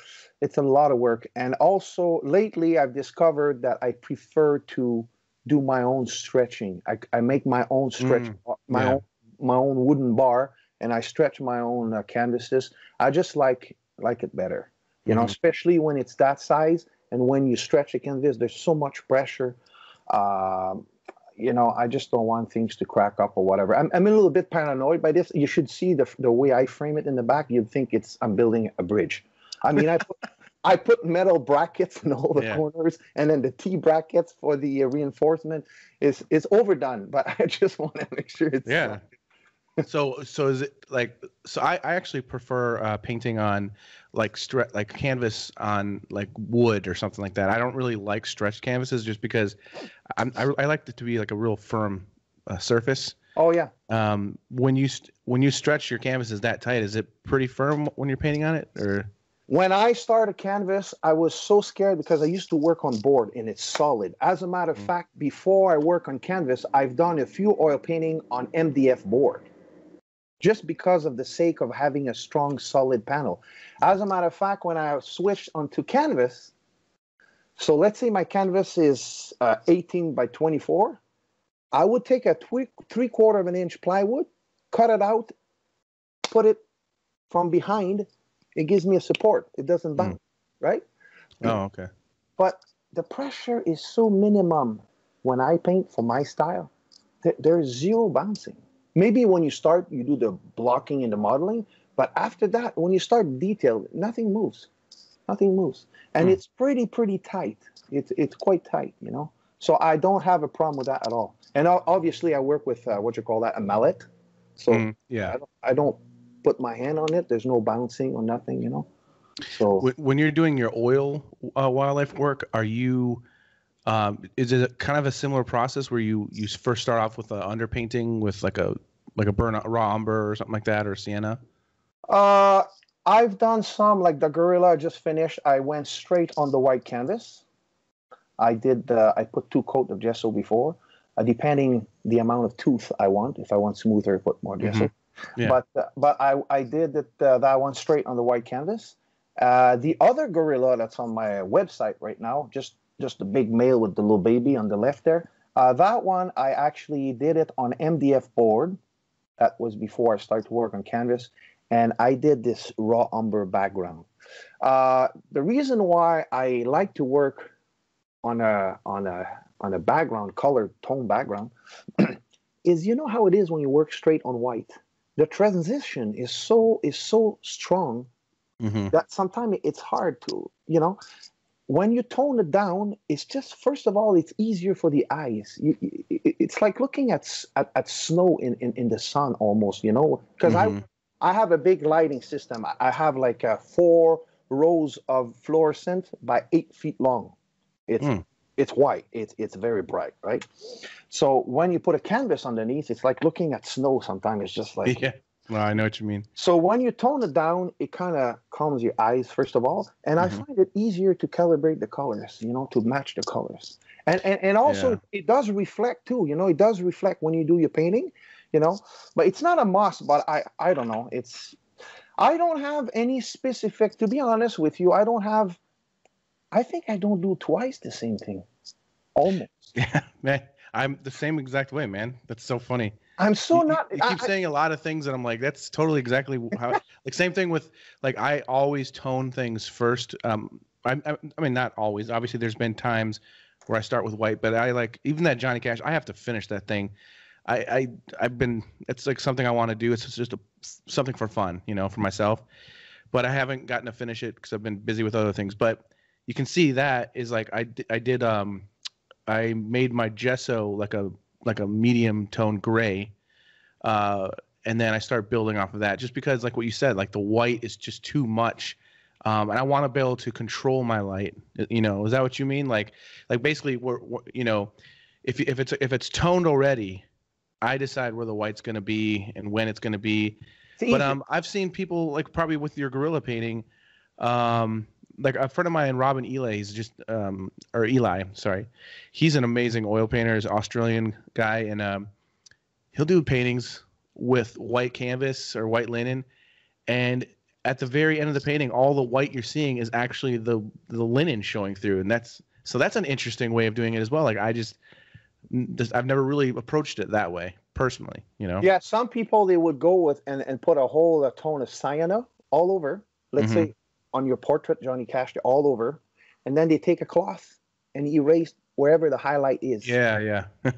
Speaker 2: it's a lot of work and also lately i've discovered that i prefer to do my own stretching i, I make my own stretch mm, my yeah. own my own wooden bar and i stretch my own uh, canvases i just like like it better you mm know mm-hmm. especially when it's that size and when you stretch a canvas there's so much pressure um, you know, I just don't want things to crack up or whatever. I'm, I'm a little bit paranoid by this. You should see the the way I frame it in the back. You'd think it's I'm building a bridge. I mean, I put, I put metal brackets in all the yeah. corners, and then the T brackets for the uh, reinforcement is is overdone. But <laughs> I just want to make sure it's
Speaker 1: yeah. <laughs> so so is it like so? I, I actually prefer uh, painting on like stre- like canvas on like wood or something like that. I don't really like stretched canvases just because I'm, I, I like it to be like a real firm uh, surface.
Speaker 2: Oh yeah.
Speaker 1: Um, when you st- when you stretch your canvases that tight, is it pretty firm when you're painting on it, or?
Speaker 2: When I started Canvas, I was so scared because I used to work on board and it's solid. As a matter of mm. fact, before I work on Canvas, I've done a few oil painting on MDF board just because of the sake of having a strong, solid panel. As a matter of fact, when I switched onto Canvas, so let's say my canvas is uh, 18 by 24, I would take a three, three quarter of an inch plywood, cut it out, put it from behind, it gives me a support. It doesn't bounce, mm. right?
Speaker 1: Oh, okay.
Speaker 2: But the pressure is so minimum when I paint for my style. there's zero bouncing. Maybe when you start, you do the blocking and the modeling, but after that, when you start detail, nothing moves. Nothing moves, and mm. it's pretty pretty tight. It's it's quite tight, you know. So I don't have a problem with that at all. And obviously, I work with uh, what you call that a mallet. So mm,
Speaker 1: yeah,
Speaker 2: I don't, I don't put my hand on it. There's no bouncing or nothing, you know. So
Speaker 1: when you're doing your oil uh, wildlife work, are you? Um, is it kind of a similar process where you you first start off with an underpainting with like a like a burn raw umber or something like that or sienna?
Speaker 2: Uh, I've done some like the gorilla I just finished. I went straight on the white canvas. I did. Uh, I put two coat of gesso before, uh, depending the amount of tooth I want. If I want smoother, I put more gesso. Mm-hmm. Yeah. But uh, but I I did it, uh, that one straight on the white canvas. Uh, the other gorilla that's on my website right now, just just the big male with the little baby on the left there. Uh, that one I actually did it on MDF board. That was before I started to work on canvas, and I did this raw umber background. Uh, the reason why I like to work on a on a on a background color tone background <clears throat> is you know how it is when you work straight on white the transition is so is so strong mm-hmm. that sometimes it's hard to you know when you tone it down it's just first of all it's easier for the eyes you, it's like looking at, at, at snow in, in, in the sun almost you know because mm-hmm. i i have a big lighting system i have like a four rows of fluorescent by eight feet long it's mm it's white. It's it's very bright, right? So when you put a canvas underneath, it's like looking at snow. Sometimes it's just like <laughs>
Speaker 1: yeah. Well, I know what you mean.
Speaker 2: So when you tone it down, it kind of calms your eyes first of all, and mm-hmm. I find it easier to calibrate the colors, you know, to match the colors, and and and also yeah. it does reflect too. You know, it does reflect when you do your painting, you know, but it's not a must. But I I don't know. It's I don't have any specific. To be honest with you, I don't have I think I don't do twice the same thing. Almost. <laughs>
Speaker 1: Yeah, man. I'm the same exact way, man. That's so funny.
Speaker 2: I'm so
Speaker 1: you,
Speaker 2: not.
Speaker 1: You, keep
Speaker 2: I,
Speaker 1: saying a lot of things, and I'm like, that's totally exactly how. <laughs> like same thing with like I always tone things first. Um, I, I, I mean not always. Obviously, there's been times where I start with white, but I like even that Johnny Cash. I have to finish that thing. I, I I've been. It's like something I want to do. It's just a, something for fun, you know, for myself. But I haven't gotten to finish it because I've been busy with other things. But you can see that is like I I did um I made my gesso like a like a medium tone gray, uh, and then I start building off of that. Just because, like what you said, like the white is just too much, um, and I want to be able to control my light. You know, is that what you mean? Like, like basically, we're, we're you know, if if it's if it's toned already, I decide where the white's going to be and when it's going to be. But um, I've seen people like probably with your gorilla painting, um, like a friend of mine, Robin Eli, he's just um or Eley, sorry, he's an amazing oil painter. He's an Australian guy, and um, he'll do paintings with white canvas or white linen, and at the very end of the painting, all the white you're seeing is actually the the linen showing through, and that's so that's an interesting way of doing it as well. Like I just, just I've never really approached it that way personally, you know.
Speaker 2: Yeah, some people they would go with and, and put a whole a tone of sienna all over. Let's
Speaker 1: Mhm.
Speaker 2: say on your portrait, Johnny Cash, all over, and then they take a cloth and erase wherever the highlight is.
Speaker 1: Yeah, yeah. <laughs>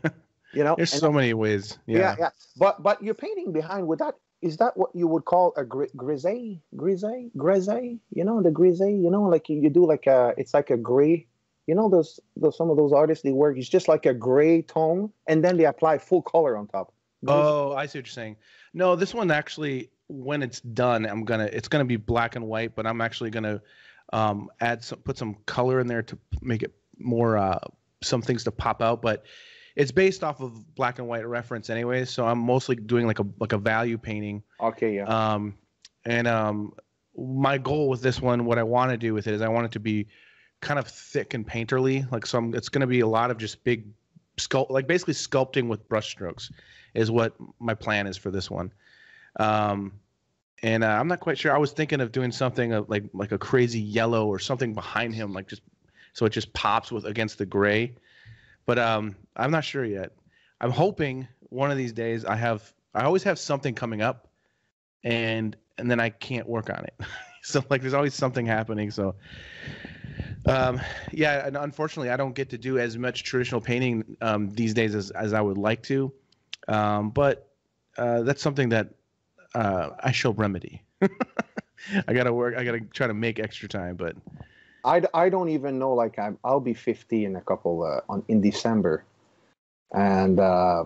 Speaker 2: you know.
Speaker 1: There's
Speaker 2: And-
Speaker 1: so many ways.
Speaker 2: yeah.
Speaker 1: Yeah.
Speaker 2: yeah, But but you're painting behind with that. Is that what you would call a gri- grisaille? Grisaille? Grisaille? You know the grisaille? You know, like you, you do like a. It's like a gray. You know those those some of those artists they work. It's just like a gray tone, and then they apply full color on top.
Speaker 1: Oh, I see what you're saying. No, this one actually, when it's done, I'm gonna. It's gonna be black and white, but I'm actually gonna um, add some, put some color in there to make it more, uh, some things to pop out. But it's based off of black and white reference, anyway. So I'm mostly doing like a like a value painting.
Speaker 2: Okay, yeah.
Speaker 1: Um, and um, my goal with this one, what I want to do with it is I want it to be kind of thick and painterly. Like so, I'm, it's going to be a lot of just big sculpt, like basically sculpting with brush strokes, is what my plan is for this one. Um, and uh, I'm not quite sure. I was thinking of doing something of like like a crazy yellow or something behind him, like just so it just pops with against the gray. But um, I'm not sure yet. I'm hoping one of these days I have. I always have something coming up, and and then I can't work on it. <laughs> so like there's always something happening. So um, yeah, and unfortunately I don't get to do as much traditional painting um, these days as as I would like to. Um, but uh, that's something that uh, I shall remedy. <laughs> I gotta work. I gotta try to make extra time, but
Speaker 2: I, I don't even know. Like I'm, I'll be 50 in a couple uh, on in December, and uh,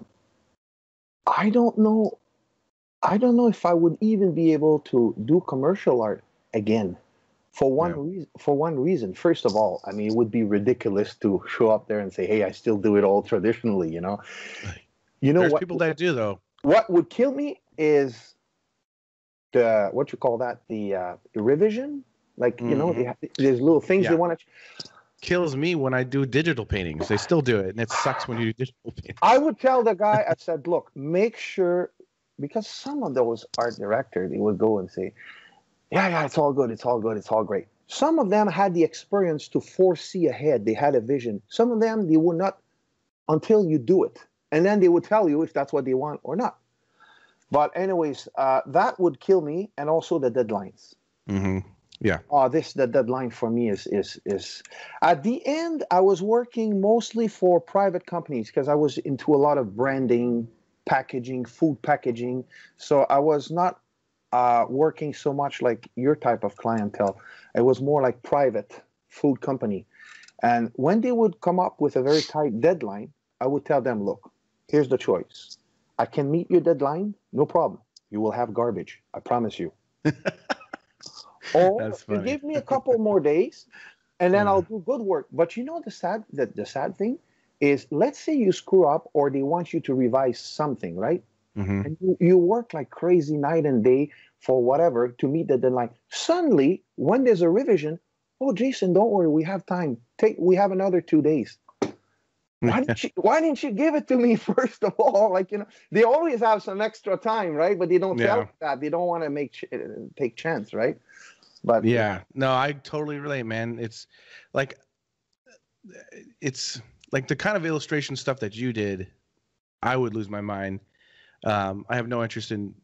Speaker 2: I don't know. I don't know if I would even be able to do commercial art again. For one
Speaker 1: Yeah.
Speaker 2: reason, for one reason. First of all, I mean, it would be ridiculous to show up there and say, "Hey, I still do it all traditionally." You know. You know
Speaker 1: there's
Speaker 2: what?
Speaker 1: people that do though.
Speaker 2: what would kill me is the what you call that the uh, the revision. Like you know,
Speaker 1: Mhm.
Speaker 2: they have, there's little things they
Speaker 1: Yeah.
Speaker 2: want to.
Speaker 1: Kills me when I do digital paintings. They still do it, and it sucks when you do digital <laughs> paintings.
Speaker 2: I would tell the guy, I said, look, make sure, because some of those art directors, they would go and say, yeah, yeah, it's all good, it's all good, it's all great. Some of them had the experience to foresee ahead. They had a vision. Some of them, they would not until you do it. And then they would tell you if that's what they want or not. But, anyways, uh, that would kill me, and also the deadlines.
Speaker 1: hmm Yeah.
Speaker 2: oh this the deadline for me is is is at the end i was working mostly for private companies because i was into a lot of branding packaging food packaging. So i was not uh, working so much like your type of clientele. It was more like private food company. And when they would come up with a very tight deadline i would tell them look here's the choice i can meet your deadline no problem you will have garbage i promise you <laughs> or you give me a couple more days and then
Speaker 1: Yeah.
Speaker 2: I'll do good work. But you know the sad the, the sad thing is let's say you screw up or they want you to revise something, right?
Speaker 1: hmm
Speaker 2: And you, you work like crazy night and day for whatever to meet the deadline. Suddenly, when there's a revision, oh Jason, don't worry, we have time. Take we have another two days. Why didn't you why didn't you give it to me <laughs> first of all? Like, you know, they always have some extra time, right? But they don't tell
Speaker 1: Yeah.
Speaker 2: you that. They don't want to make ch- uh, take chance, right? But
Speaker 1: Yeah, no, I totally relate, man. It's like it's like the kind of illustration stuff that you did, I would lose my mind. Um, I have no interest in.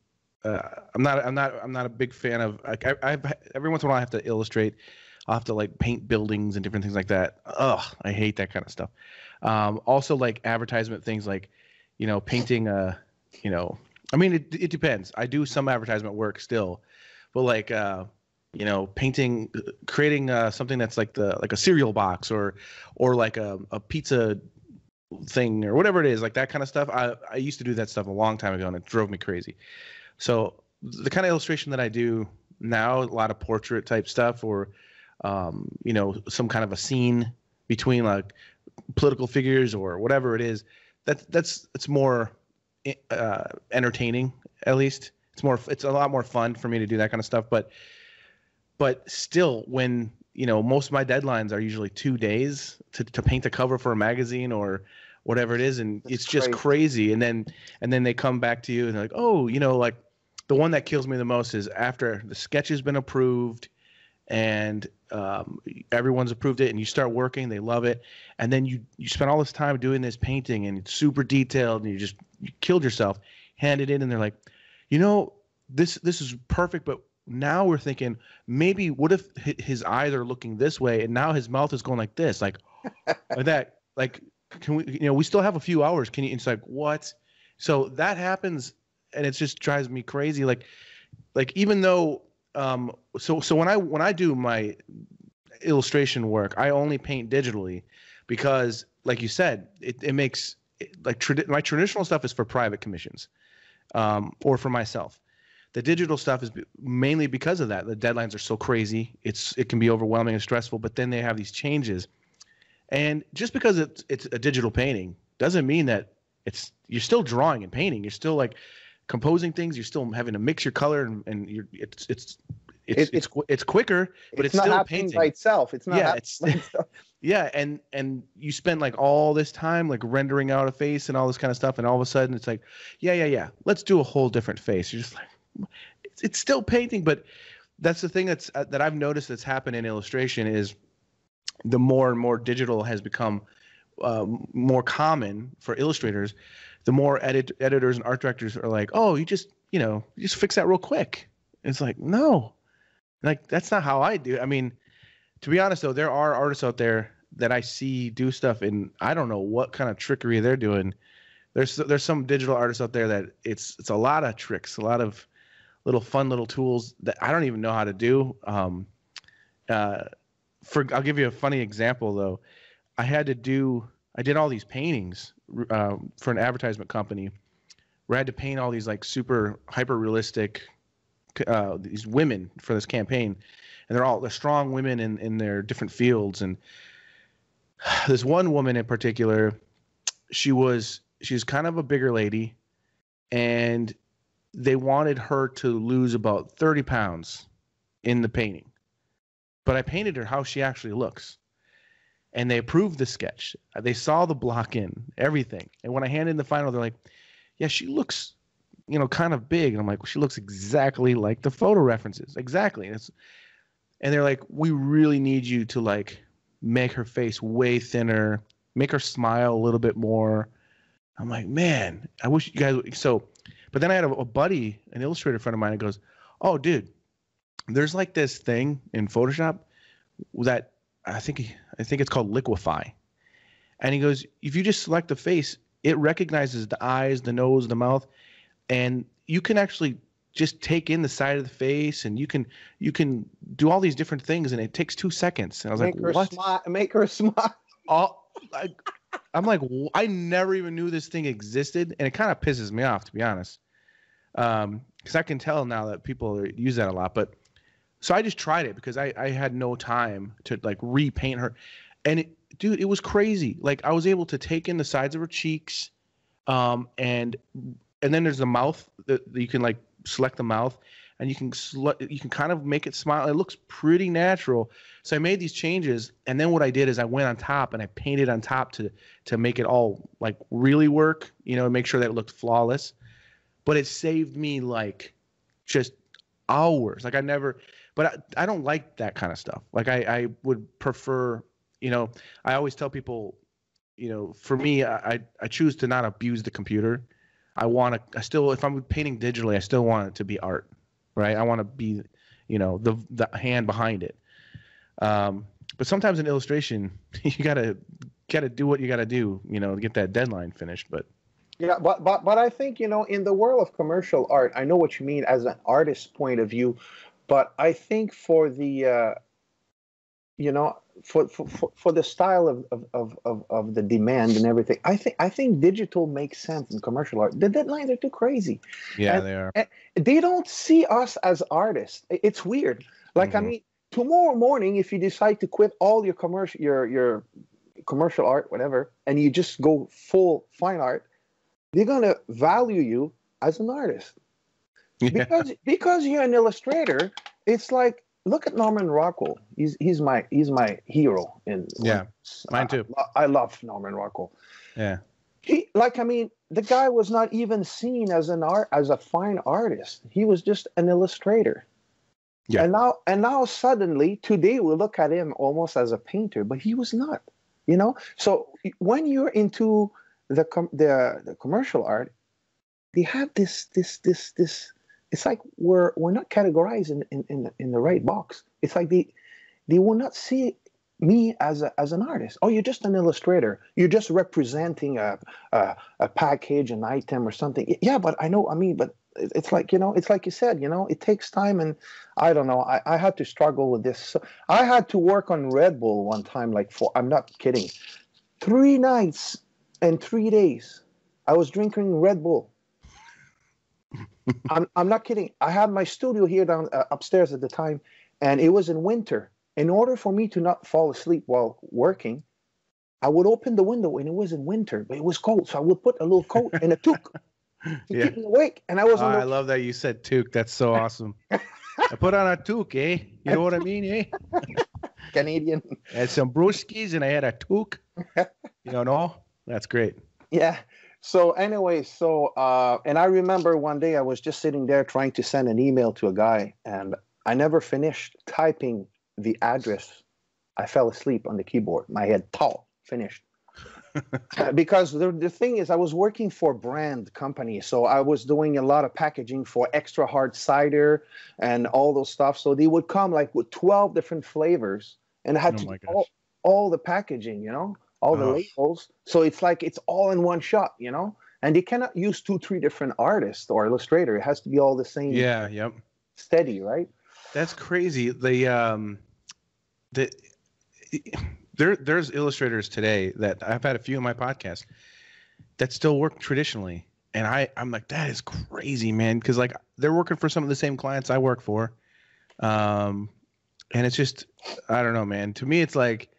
Speaker 1: Uh, I'm not. I'm not. I'm not a big fan of. Like, I, I've every once in a while I have to illustrate. I'll have to like paint buildings and different things like that. Ugh, I hate that kind of stuff. Um, also, like advertisement things, like you know, painting a, you know, I mean, it it depends. I do some advertisement work still, but like, uh, you know, painting, creating uh, something that's like the like a cereal box or or like a a pizza thing or whatever it is, like that kind of stuff. I I used to do that stuff a long time ago, and it drove me crazy. So the kind of illustration that I do now, a lot of portrait type stuff, or um, you know, some kind of a scene between like political figures or whatever it is. That's that's it's more uh, entertaining at least. It's more it's a lot more fun for me to do that kind of stuff. But but still, when you know most of my deadlines are usually two days to to paint a cover for a magazine or whatever it is, and That's it's just crazy. crazy. And then and then they come back to you and they're like, oh, you know, like the one that kills me the most is after the sketch has been approved and um, everyone's approved it and you start working they love it. And then you you spend all this time doing this painting and it's super detailed and you just you killed yourself hand it in and they're like you know this this is perfect but now we're thinking maybe what if his eyes are looking this way and now his mouth is going like this? Like <laughs> like that like can we you know we still have a few hours. Can you it's like what? So that happens and it just drives me crazy. Like like even though um, so so when I when I do my illustration work, I only paint digitally because, like you said, it, it makes it, like tradi- my traditional stuff is for private commissions um, or for myself. The digital stuff is mainly because of that. The deadlines are so crazy; it's it can be overwhelming and stressful. But then they have these changes, and just because it's it's a digital painting doesn't mean that it's you're still drawing and painting. You're still like composing things. You're still having to mix your color, and, and you're it's it's it's it, it's, it's quicker, but it's,
Speaker 2: it's
Speaker 1: still
Speaker 2: painting by itself. It's not.
Speaker 1: Yeah, it's <laughs> yeah, and and you spend like all this time like rendering out a face and all this kind of stuff, and all of a sudden it's like, yeah, yeah, yeah, let's do a whole different face. You're just like, it's, it's still painting, but that's the thing that's uh, that I've noticed that's happened in illustration is the more and more digital has become uh, more common for illustrators the more edit- editors and art directors are like, oh, you just, you know, you just fix that real quick. It's like, no, like that's not how I do. I mean, to be honest though, there are artists out there that I see do stuff and I don't know what kind of trickery they're doing. There's there's some digital artists out there that it's it's a lot of tricks, a lot of little fun little tools that I don't even know how to do. Um, uh, for I'll give you a funny example though. I had to do I did all these paintings uh, for an advertisement company. Where I had to paint all these like super hyper realistic uh, these women for this campaign, and they're all they're strong women in in their different fields. And <sighs> this one woman in particular, she was she was kind of a bigger lady, and they wanted her to lose about thirty pounds in the painting, but I painted her how she actually looks and they approved the sketch. They saw the block in, everything. And when I handed in the final, they're like, "Yeah, she looks, you know, kind of big." And I'm like, well, "She looks exactly like the photo references, exactly." And, it's, and they're like, "We really need you to like make her face way thinner, make her smile a little bit more." I'm like, "Man, I wish you guys." So, but then I had a, a buddy, an illustrator friend of mine, that goes, "Oh, dude, there's like this thing in Photoshop that." I think I think it's called Liquify. And he goes, if you just select the face, it recognizes the eyes, the nose, the mouth, and you can actually just take in the side of the face and you can you can do all these different things and it takes two seconds. And I was
Speaker 2: make
Speaker 1: like,
Speaker 2: her
Speaker 1: what?
Speaker 2: Smile, make her smile.
Speaker 1: All, like, I'm like, I never even knew this thing existed, and it kind of pisses me off to be honest, because um, I can tell now that people use that a lot. But so I just tried it because I, I had no time to like repaint her. And it, dude, it was crazy. Like I was able to take in the sides of her cheeks. Um, and, and then there's the mouth that you can like select the mouth and you can sl- you can kind of make it smile. It looks pretty natural. So I made these changes, and then what I did is I went on top and I painted on top to to make it all like really work. You know, make sure that it looked flawless. But it saved me like just hours. Like I never but I, I don't like that kind of stuff. Like I, I would prefer, you know, I always tell people you know, for me, I I choose to not abuse the computer. I want to. I still, if I'm painting digitally, I still want it to be art, right? I want to be, you know, the the hand behind it. Um, but sometimes in illustration, <laughs> you gotta gotta do what you gotta do, you know, to get that deadline finished. But
Speaker 2: yeah, but but but I think you know, in the world of commercial art, I know what you mean as an artist's point of view, but I think for the uh, you know for, for, for the style of, of, of, of the demand and everything, I think I think digital makes sense in commercial art. The deadlines are too crazy.
Speaker 1: Yeah, and, they are.
Speaker 2: they don't see us as artists. It's weird. Like mm-hmm. I mean, tomorrow morning, if you decide to quit all your commercial your your commercial art, whatever, and you just go full fine art, they're gonna value you as an artist. Yeah. Because because you're an illustrator, it's like look at Norman Rockwell. He's he's my he's my hero in
Speaker 1: yeah, mine too.
Speaker 2: I, I love Norman Rockwell.
Speaker 1: Yeah.
Speaker 2: He like I mean the guy was not even seen as an art as a fine artist. He was just an illustrator. Yeah. And now and now suddenly today we look at him almost as a painter, but he was not. You know. So when you're into the com- the the commercial art, they have this this this this it's like we're we're not categorized in, in, in, in the right box. It's like they they will not see me as a, as an artist. Oh, you're just an illustrator. You're just representing a, a a package, an item, or something. Yeah, but I know. I mean, but it's like you know, it's like you said. You know, it takes time, and I don't know. I, I had to struggle with this. So I had to work on Red Bull one time. Like for I'm not kidding, three nights and three days. I was drinking Red Bull I'm, I'm not kidding. I had my studio here down uh, upstairs at the time, and it was in winter. In order for me to not fall asleep while working, I would open the window, and it was in winter, but it was cold, so I would put a little coat and a toque to yeah. keep me awake. And I was.
Speaker 1: Oh, I love that you said toque. That's so awesome. I put on a toque, eh? You know what I mean, eh? <laughs>
Speaker 2: Canadian.
Speaker 1: I had some brewskis, and I had a toque. <laughs> You know, no, that's great.
Speaker 2: Yeah. So anyway, so uh, and I remember one day I was just sitting there trying to send an email to a guy, and I never finished typing the address. I fell asleep on the keyboard. My head, pow, finished. <laughs> because the, the thing is, I was working for brand company, so I was doing a lot of packaging for extra hard cider and all those stuff. So they would come like with twelve different flavors, and I had oh to do all, all the packaging, you know all the oh. labels. So it's like it's all in one shot, you know. And you cannot use two, three different artists or illustrator. It has to be all the same.
Speaker 1: Yeah. Yep.
Speaker 2: Steady, right?
Speaker 1: That's crazy. The um, the there there's illustrators today that I've had a few in my podcast that still work traditionally, and I I'm like that is crazy, man, because like they're working for some of the same clients I work for, um, and it's just I don't know, man. To me, it's like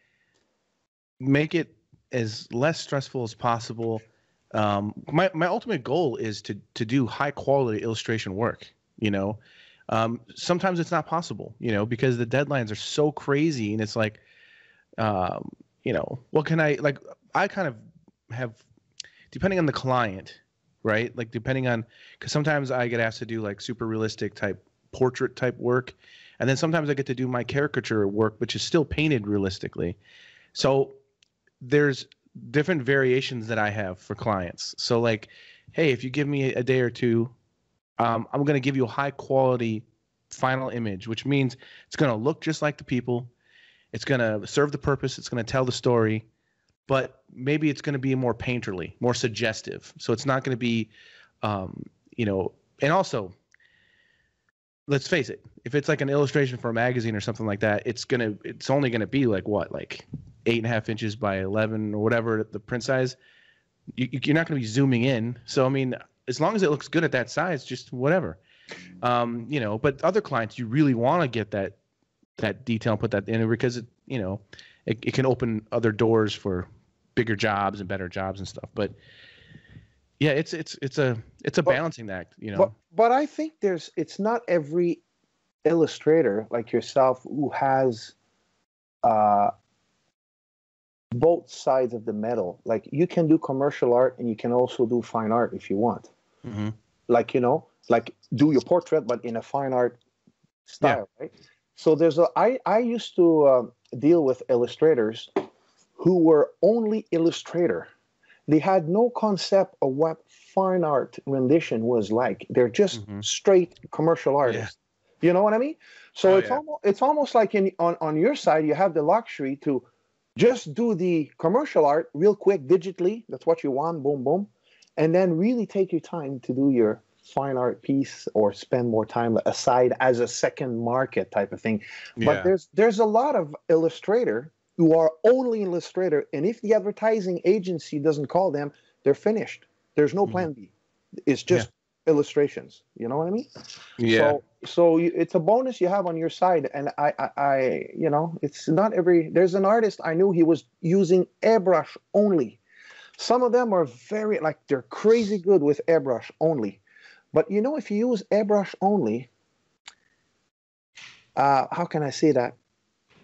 Speaker 1: make it as less stressful as possible. Um, my my ultimate goal is to to do high quality illustration work. You know, um, sometimes it's not possible. You know, because the deadlines are so crazy, and it's like, um, you know, what can I like? I kind of have, depending on the client, right? Like depending on, because sometimes I get asked to do like super realistic type portrait type work, and then sometimes I get to do my caricature work, which is still painted realistically. So there's different variations that I have for clients. So like, hey, if you give me a day or two, um, I'm going to give you a high quality final image, which means it's going to look just like the people. It's going to serve the purpose. It's going to tell the story, but maybe it's going to be more painterly, more suggestive. So it's not going to be, um, you know, and also, let's face it, if it's like an illustration for a magazine or something like that, it's gonna, it's only going to be like what, like eight and a half inches by 11 or whatever the print size, you, are not going to be zooming in. So, I mean, as long as it looks good at that size, just whatever. Um, you know, but other clients, you really want to get that that detail and put that in because it, you know, it, it can open other doors for bigger jobs and better jobs and stuff. But yeah, it's it's it's a it's a balancing act, you know.
Speaker 2: But, but I think there's it's not every illustrator like yourself who has uh, both sides of the medal. Like you can do commercial art and you can also do fine art if you want. Mm-hmm. Like you know, like do your portrait but in a fine art style, yeah. right? So there's a I I used to uh, deal with illustrators who were only illustrator. They had no concept of what fine art rendition was like. They're just
Speaker 1: Mhm.
Speaker 2: straight commercial artists. You know what I mean? So
Speaker 1: Oh,
Speaker 2: it's
Speaker 1: yeah.
Speaker 2: almost it's almost like in on, on your side you have the luxury to just do the commercial art real quick digitally. That's what you want, boom, boom. And then really take your time to do your fine art piece or spend more time aside as a second market type of thing.
Speaker 1: Yeah.
Speaker 2: But there's there's a lot of illustrator who are only illustrator, and if the advertising agency doesn't call them, they're finished. There's no
Speaker 1: Mhm.
Speaker 2: plan B. It's just illustrations. You know what I mean?
Speaker 1: yeah.
Speaker 2: So so you, it's a bonus you have on your side, and I, I I you know it's not every. There's an artist I knew he was using airbrush only. Some of them are very like they're crazy good with airbrush only, but you know if you use airbrush only, uh, how can I say that?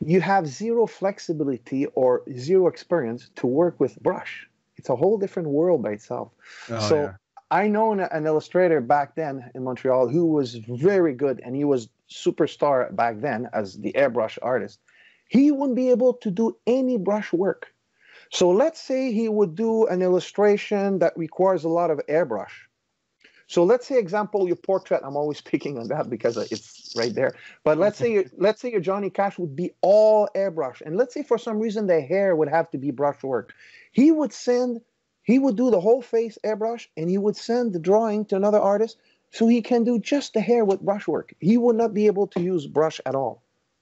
Speaker 2: You have zero flexibility or zero experience to work with brush. It's a whole different world by itself.
Speaker 1: Oh,
Speaker 2: so
Speaker 1: yeah.
Speaker 2: I know an, illustrator back then in Montreal who was very good, and he was superstar back then as the airbrush artist. He wouldn't be able to do any brush work. So let's say he would do an illustration that requires a lot of airbrush. So let's say, example, your portrait. I'm always <laughs> picking on that because it's right there. But let's say, <laughs> let's say your Johnny Cash would be all airbrush, and let's say for some reason the hair would have to be brush work. He would send he would do the whole face airbrush and he would send the drawing to another artist so he can do just the hair with brushwork. He would not be able to use brush at all.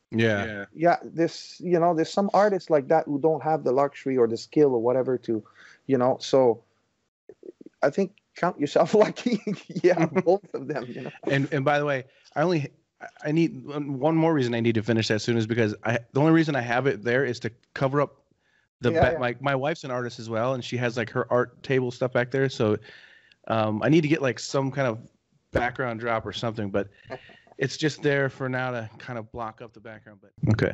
Speaker 1: yeah.
Speaker 2: Yeah, this you know, there's some artists like that who don't have the luxury or the skill or whatever to, you know. So I think count yourself <laughs> lucky. yeah, <laughs> both of them. You know.
Speaker 1: And and by the way, I only I need one more reason I need to finish that soon is because I the only reason I have it there is to cover up the
Speaker 2: Yeah,
Speaker 1: ba-
Speaker 2: yeah.
Speaker 1: my my wife's an artist as well and she has like her art table stuff back there so um I need to get like some kind of background drop or something but <laughs> it's just there for now to kind of block up the background but okay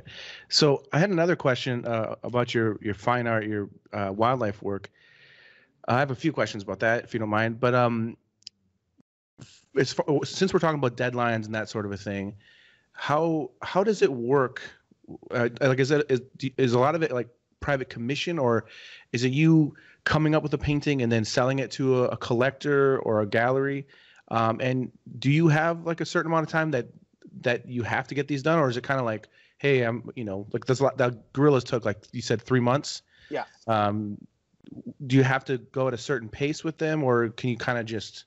Speaker 1: so I had another question uh, about your your fine art your uh, wildlife work I have a few questions about that if you don't mind but um as far, since we're talking about deadlines and that sort of a thing, how how does it work? Uh, like, is it is, is a lot of it like private commission, or is it you coming up with a painting and then selling it to a, a collector or a gallery? Um, and do you have like a certain amount of time that that you have to get these done, or is it kind of like, hey, I'm you know like this that gorillas took like you said three months.
Speaker 2: Yeah.
Speaker 1: Um, do you have to go at a certain pace with them, or can you kind of just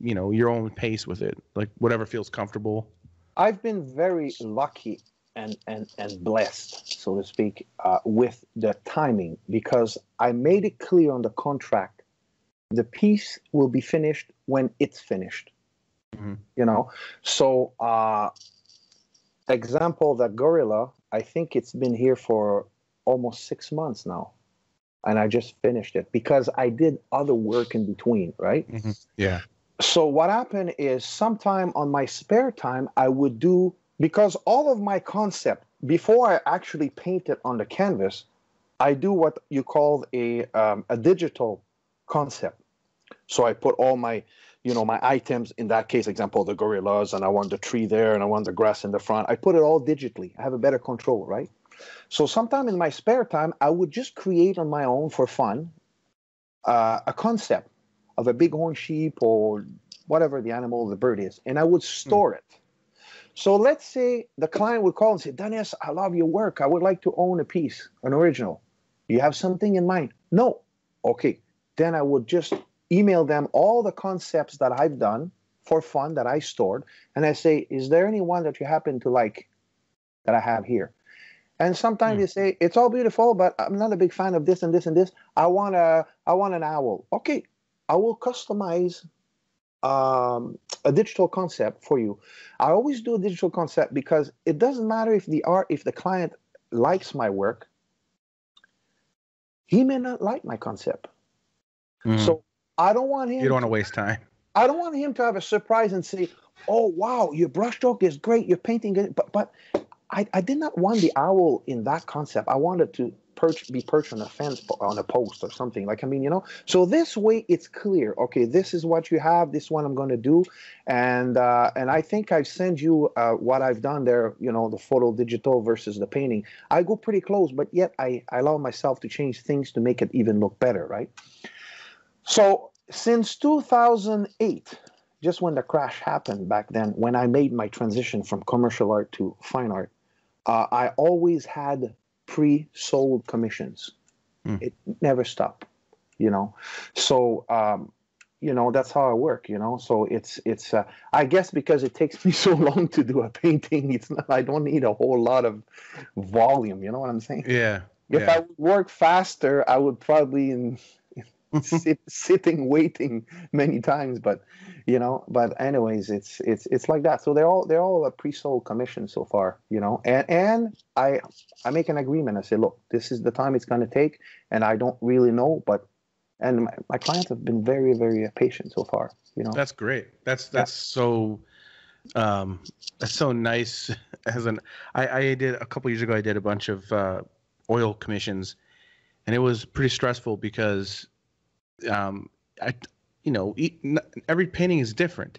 Speaker 1: you know your own pace with it like whatever feels comfortable
Speaker 2: I've been very lucky and and and blessed, so to speak, uh, with the timing because I made it clear on the contract the piece will be finished when it's finished.
Speaker 1: Mhm.
Speaker 2: You know, so uh, example that gorilla, I think it's been here for almost six months now, and I just finished it because I did other work in between, right?
Speaker 1: yeah
Speaker 2: so what happened is sometime on my spare time i would do because all of my concept before i actually paint it on the canvas i do what you call a, um, a digital concept. So i put all my you know my items in that case example the gorillas and i want the tree there and i want the grass in the front. I put it all digitally. I have a better control right? So sometime in my spare time i would just create on my own for fun uh, a concept of a bighorn sheep or whatever the animal the bird is, and I would store it. So let's say the client would call and say, Denis, I love your work. I would like to own a piece, an original. You have something in mind? No. Okay. Then I would just email them all the concepts that I've done for fun that I stored. And I say, Is there any one that you happen to like that I have here? And sometimes
Speaker 1: Hmm.
Speaker 2: they say, It's all beautiful, but I'm not a big fan of this and this and this. I want a I want an owl. Okay, I will customize um, a digital concept for you. I always do a digital concept because it doesn't matter if the art, if the client likes my work, he may not like my concept. So I don't want him.
Speaker 1: you don't want to waste time
Speaker 2: I don't want him to have a surprise and say, "Oh wow, your brushstroke is great, your painting," is, but but I, I did not want the owl in that concept. I wanted to perch be perched on a fence on a post or something like i mean you know? So this way it's clear okay this is what you have this one i'm going to do and uh, and i think i've sent you uh, what i've done there you know the photo digital versus the painting. I go pretty close but yet i, I allow myself to change things to make it even look better right? So since 2008 just when the crash happened back then when i made my transition from commercial art to fine art uh, i always had pre-sold commissions. Mm. It never stopped, you know. So um, you know that's how I work, you know. So it's it's uh, I guess because it takes <laughs> me so long to do a painting, it's not I don't need a whole lot of volume. You know what I'm saying?
Speaker 1: Yeah.
Speaker 2: If
Speaker 1: yeah.
Speaker 2: I would work faster, I would probably in, <laughs> sit, sitting waiting many times, but you know but anyways it's it's it's like that. So they're all they're all a pre-sold commission so far you know and and i i make an agreement. I say look this is the time it's going to take and i don't really know but and my, my clients have been very very patient so far you know.
Speaker 1: That's great. That's that's yeah. so um that's so nice. <laughs> As an i i did a couple years ago i did a bunch of uh oil commissions and it was pretty stressful because um I you know, every painting is different,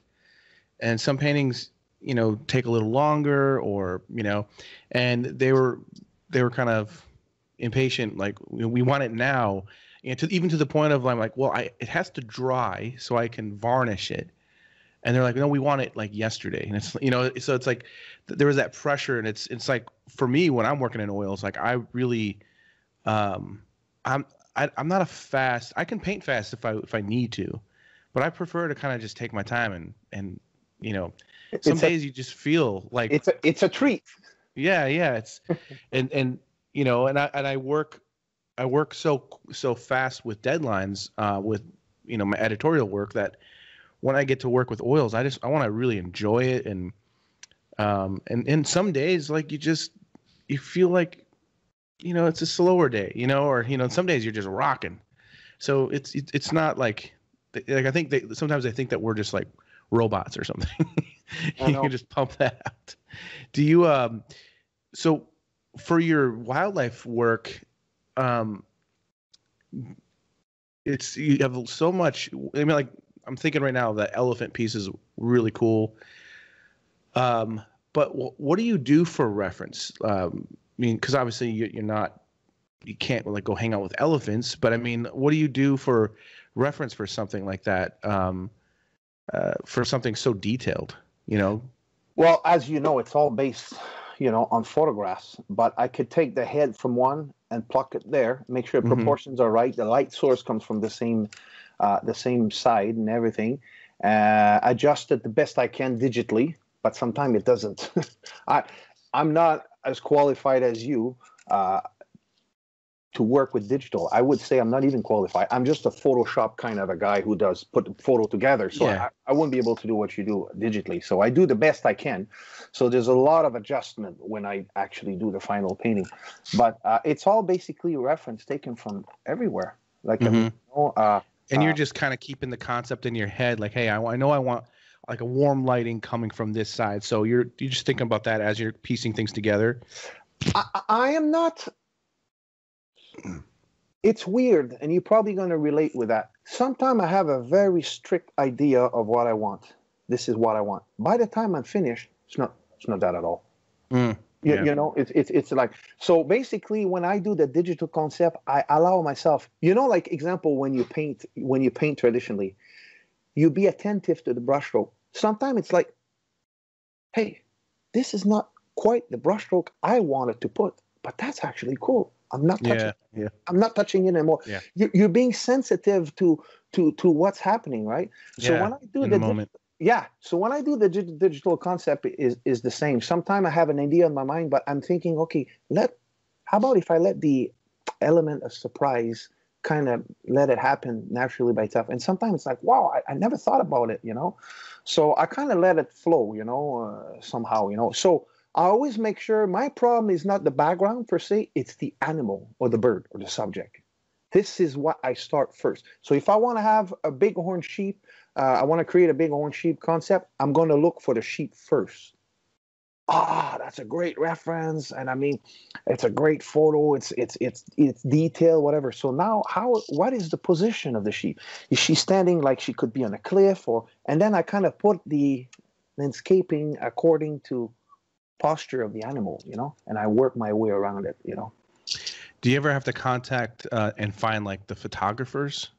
Speaker 1: and some paintings, you know, take a little longer, or you know, and they were they were kind of impatient, like we want it now, and to even to the point of I'm like, well, I it has to dry so I can varnish it, and they're like, no, we want it like yesterday, and it's you know, so it's like there was that pressure, and it's it's like for me when I'm working in oils, like I really, um, I'm I, I'm not a fast. I can paint fast if I if I need to, but I prefer to kind of just take my time and and you know, some it's days a, you just feel like
Speaker 2: it's a it's a treat.
Speaker 1: Yeah, yeah, it's <laughs> and and you know, and I and I work I work so so fast with deadlines uh, with you know my editorial work that when I get to work with oils, I just I want to really enjoy it and um and and some days like you just you feel like you know it's a slower day, you know, or you know some days you're just rocking. So it's it's not like like I think they sometimes they think that we're just like robots or something. <laughs> you can just pump that out. Do you um so for your wildlife work um it's you have so much I mean like I'm thinking right now that elephant piece is really cool. Um but w- what do you do for reference? Um mean cuz obviously you, you're not you can't like go hang out with elephants, but I mean, what do you do for reference for something like that um, uh, for something so detailed you know
Speaker 2: well as you know it's all based you know on photographs but i could take the head from one and pluck it there make sure mm-hmm. proportions are right the light source comes from the same uh, the same side and everything uh, adjust it the best i can digitally but sometimes it doesn't <laughs> i i'm not as qualified as you uh, to work with digital. I would say I'm not even qualified. I'm just a Photoshop kind of a guy who does put the photo together. So yeah. I, I wouldn't be able to do what you do digitally. So I do the best I can. So there's a lot of adjustment when I actually do the final painting. But uh, it's all basically reference taken from everywhere. Like, mm-hmm. you know, uh,
Speaker 1: and you're uh, just kind of keeping the concept in your head, like, hey, I, I know I want like a warm lighting coming from this side. So you're you're just thinking about that as you're piecing things together.
Speaker 2: I, I am not it's weird, and you're probably going to relate with that. Sometimes I have a very strict idea of what I want. This is what I want. By the time I'm finished, it's not. It's not that at all. Mm, yeah. you, you know, it's it's it's like so. Basically, when I do the digital concept, I allow myself. You know, like example, when you paint, when you paint traditionally, you be attentive to the brushstroke. Sometimes it's like, hey, this is not quite the brushstroke I wanted to put, but that's actually cool. I'm not touching. Yeah, yeah. I'm not touching it anymore. Yeah. You're, you're being sensitive to to to what's happening, right? So yeah, when I do the, the moment. yeah. So when I do the digital concept is is the same. Sometimes I have an idea in my mind, but I'm thinking, okay, let how about if I let the element of surprise kind of let it happen naturally by itself. And sometimes it's like, wow, I, I never thought about it, you know. So I kind of let it flow, you know, uh, somehow, you know. So I always make sure my problem is not the background per se, it's the animal or the bird or the subject. This is what I start first. So if I want to have a bighorn sheep, uh, I want to create a bighorn sheep concept, I'm going to look for the sheep first. Ah, that's a great reference, and I mean, it's a great photo. It's it's it's it's detail, whatever. So now, how what is the position of the sheep? Is she standing like she could be on a cliff, or and then I kind of put the landscaping according to posture of the animal, you know, and I work my way around it, you know.
Speaker 1: Do you ever have to contact uh, and find like the photographers?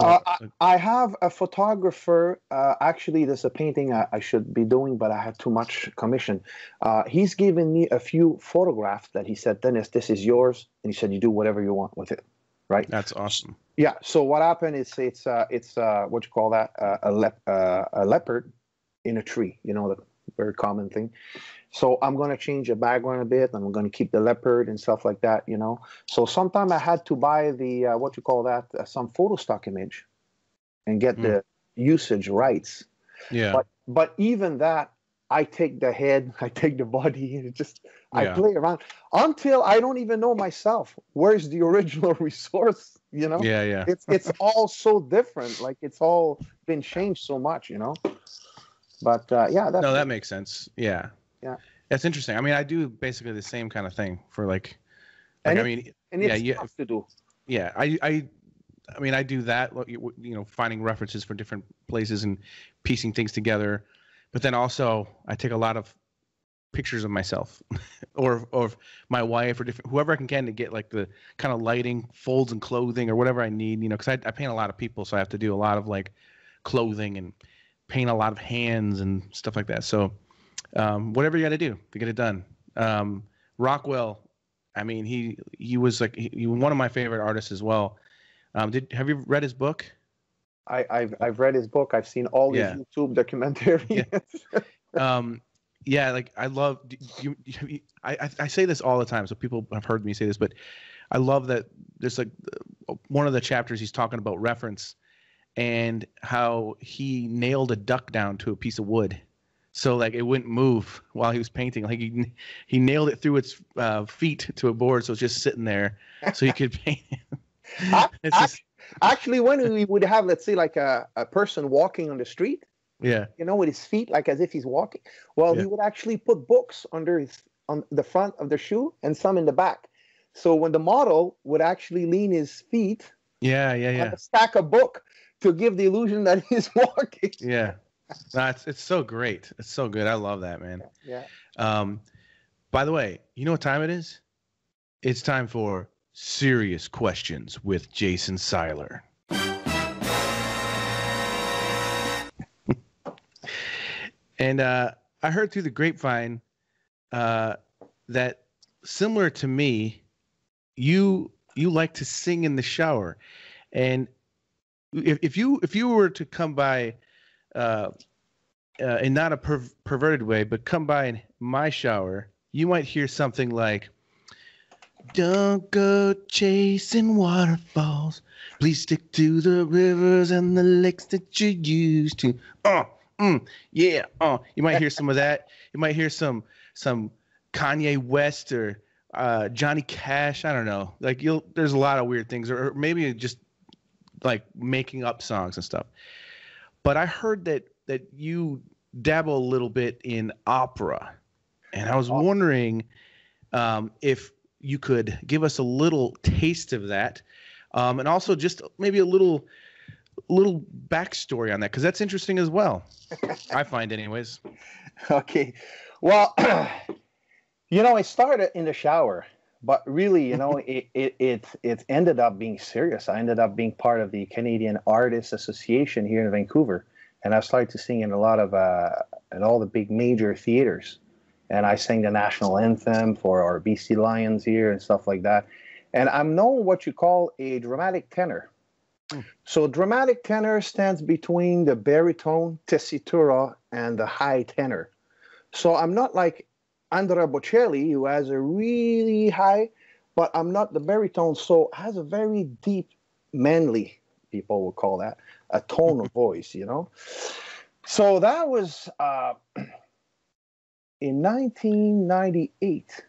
Speaker 2: Uh, I, I, have a photographer. Uh, actually, there's a painting I, I, should be doing, but I had too much commission. Uh, he's given me a few photographs that he said, Denis, this is yours. And he said, you do whatever you want with it. Right.
Speaker 1: That's awesome.
Speaker 2: Yeah. So what happened is it's uh, it's uh, what you call that uh, a, lep- a leopard in a tree. You know the very common thing. So I'm going to change the background a bit. I'm going to keep the leopard and stuff like that, you know. So sometimes I had to buy the, uh, what you call that, uh, some photo stock image and get mm. the usage rights.
Speaker 1: Yeah.
Speaker 2: But, but even that, I take the head, <laughs> I take the body, and just I play around until I don't even know myself. Where's the <laughs> original resource? You know?
Speaker 1: Yeah, yeah.
Speaker 2: It's it's all so different. Like it's all been changed so much, you know. But uh, yeah,
Speaker 1: no, that makes sense. Yeah,
Speaker 2: yeah.
Speaker 1: That's interesting. I mean, I do basically the same kind of thing for like, like
Speaker 2: and
Speaker 1: I mean,
Speaker 2: and it's yeah, tough to do.
Speaker 1: Yeah, I, I, I mean, I do that. You know, finding references for different places and piecing things together, but then also I take a lot of pictures of myself <laughs> or or my wife or different whoever I can get to get like the kind of lighting, folds and clothing or whatever I need. You know, because I, I paint a lot of people, so I have to do a lot of like clothing and paint a lot of hands and stuff like that. So um, whatever you got to do to get it done. Um, Rockwell, I mean, he he was like he, he one of my favorite artists as well. Um, did have you read his book?
Speaker 2: I, I've I've read his book. I've seen all his. YouTube documentaries.
Speaker 1: Yeah. um, yeah, like I love you, you, I I say this all the time, so people have heard me say this, but I love that there's like one of the chapters he's talking about reference and how he nailed a duck down to a piece of wood so like it wouldn't move while he was painting. Like he he nailed it through its uh, feet to a board, so it's just sitting there, so he could <laughs> paint.
Speaker 2: actually, <laughs> just... actually, when we would have, let's say, like a, a person walking on the street,
Speaker 1: yeah,
Speaker 2: you know, with his feet, like as if he's walking. Well, yeah. he would actually put books under his on the front of the shoe and some in the back. So when the model would actually lean his feet,
Speaker 1: yeah, yeah, yeah,
Speaker 2: stack a book to give the illusion that he's <laughs> walking.
Speaker 1: Yeah. That's it's, it's so great. It's so good. I love that, man.
Speaker 2: Yeah.
Speaker 1: Um, by the way, you know what time it is? It's time for serious questions with Jason Seiler. <laughs> and uh, I heard through the grapevine uh, that similar to me, you you like to sing in the shower, and if, if you if you were to come by uh, uh, in not a per- perverted way, but come by in my shower, you might hear something like, "Don't go chasing waterfalls. Please stick to the rivers and the lakes that you used to." Oh, mm, yeah. Oh, you might hear some of that. You might hear some some Kanye West or uh, Johnny Cash. I don't know. Like you'll, there's a lot of weird things, or, or maybe just like making up songs and stuff. But I heard that that you dabble a little bit in opera, and I was wondering um, if you could give us a little taste of that, um, and also just maybe a little little backstory on that because that's interesting as well. I find, anyways. <laughs>
Speaker 2: Okay, well, <clears throat> you know, I started in the shower but really you know <laughs> it, it it it ended up being serious i ended up being part of the canadian artists association here in vancouver and I started to sing in a lot of uh, at all the big major theaters, and I sang the national anthem for our BC Lions here and stuff like that. And I'm known what you call a dramatic tenor. Mm. So dramatic tenor stands between the baritone tessitura and the high tenor. So I'm not like Andrea Bocelli, who has a really high, but I'm not the baritone, so has a very deep, manly, people would call that a tone of <laughs> voice, you know. So that was uh, <clears throat> in 1998.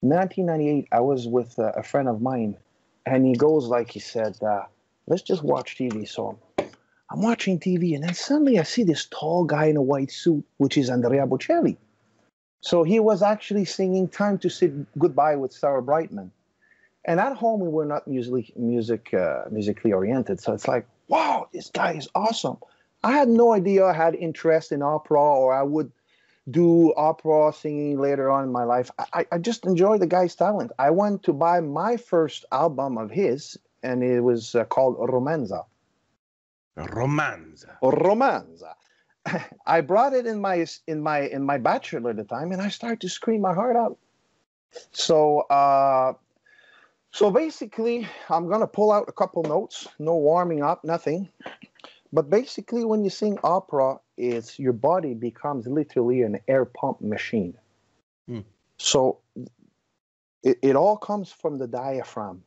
Speaker 2: 1998, I was with uh, a friend of mine, and he goes like he said, uh, "Let's just watch TV." So I'm watching TV, and then suddenly I see this tall guy in a white suit, which is Andrea Bocelli. So he was actually singing "Time to Say Goodbye" with Sarah Brightman. And at home, we were not musically music uh, musically oriented, so it's like, wow, this guy is awesome. I had no idea I had interest in opera or I would do opera singing later on in my life. I, I just enjoy the guy's talent. I went to buy my first album of his, and it was uh, called Romanza.
Speaker 1: Romanza.
Speaker 2: Romanza. <coughs> I brought it in my in my in my bachelor at the time, and I started to scream my heart out. So uh, so basically, I'm gonna pull out a couple notes. No warming up, nothing. But basically, when you sing opera, it's your body becomes literally an air pump machine.
Speaker 1: Hmm.
Speaker 2: So it, it all comes from the diaphragm.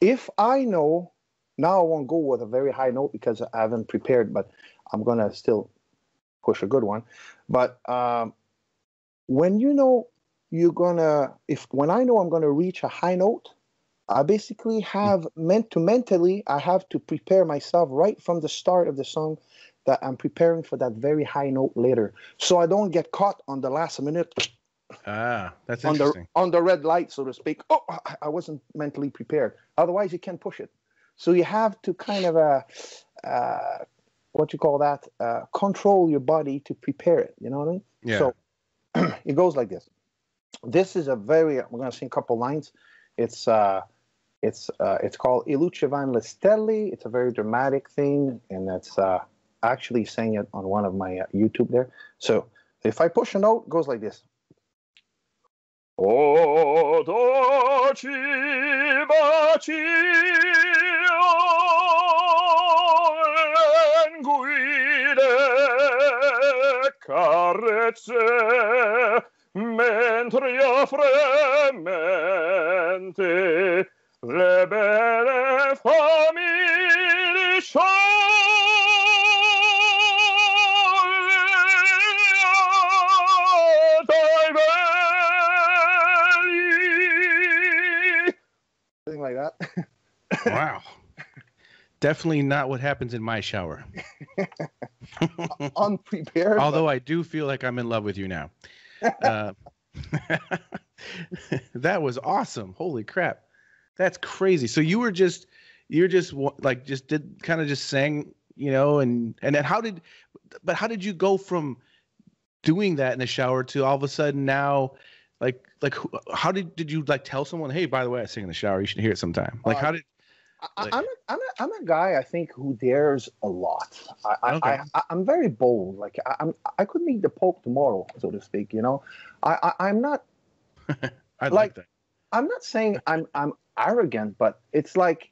Speaker 2: If I know now, I won't go with a very high note because I haven't prepared, but I'm gonna still push a good one. But um, when you know you're gonna, if when I know I'm gonna reach a high note, I basically have meant to mentally, I have to prepare myself right from the start of the song that I'm preparing for that very high note later, so I don't get caught on the last minute.
Speaker 1: Ah, that's
Speaker 2: on
Speaker 1: interesting.
Speaker 2: the on the red light, so to speak. Oh, I- I wasn't mentally prepared. Otherwise, you can't push it. So you have to kind of uh, uh, what you call that? Uh, control your body to prepare it. You know what I mean?
Speaker 1: yeah.
Speaker 2: So <clears throat> it goes like this. This is a very. We're going to sing a couple lines. It's uh, it's uh, it's called I Luce van le Stelle. It's a very dramatic thing, and that's uh, actually sang it on one of my uh, YouTube there. So if I push a note, it goes like this. O dolci baci carezze mentre io fremente le belle famiglie scioglie dai belli. Something like that. <laughs>
Speaker 1: wow. Definitely not what happens in my shower. <laughs>
Speaker 2: Unprepared.
Speaker 1: Although I do feel like I'm in love with you now. Uh, <laughs> that was awesome. Holy crap. That's crazy. So you were just you're just like just did kind of just sang, you know, and and then how did but how did you go from doing that in the shower to all of a sudden now like like how did did you like tell someone, "Hey, by the way, I sing in the shower. You should hear it sometime." Like
Speaker 2: Uh,
Speaker 1: how did Like-
Speaker 2: I'm, a, I'm, a, I'm a guy I think who dares a lot. I,
Speaker 1: Okay.
Speaker 2: I, I, I'm very bold. Like I, I'm, I could meet the Pope tomorrow, so to speak. You know, I, I I'm not. <laughs>
Speaker 1: I like,
Speaker 2: like-
Speaker 1: that.
Speaker 2: I'm not saying I'm I'm arrogant, but it's like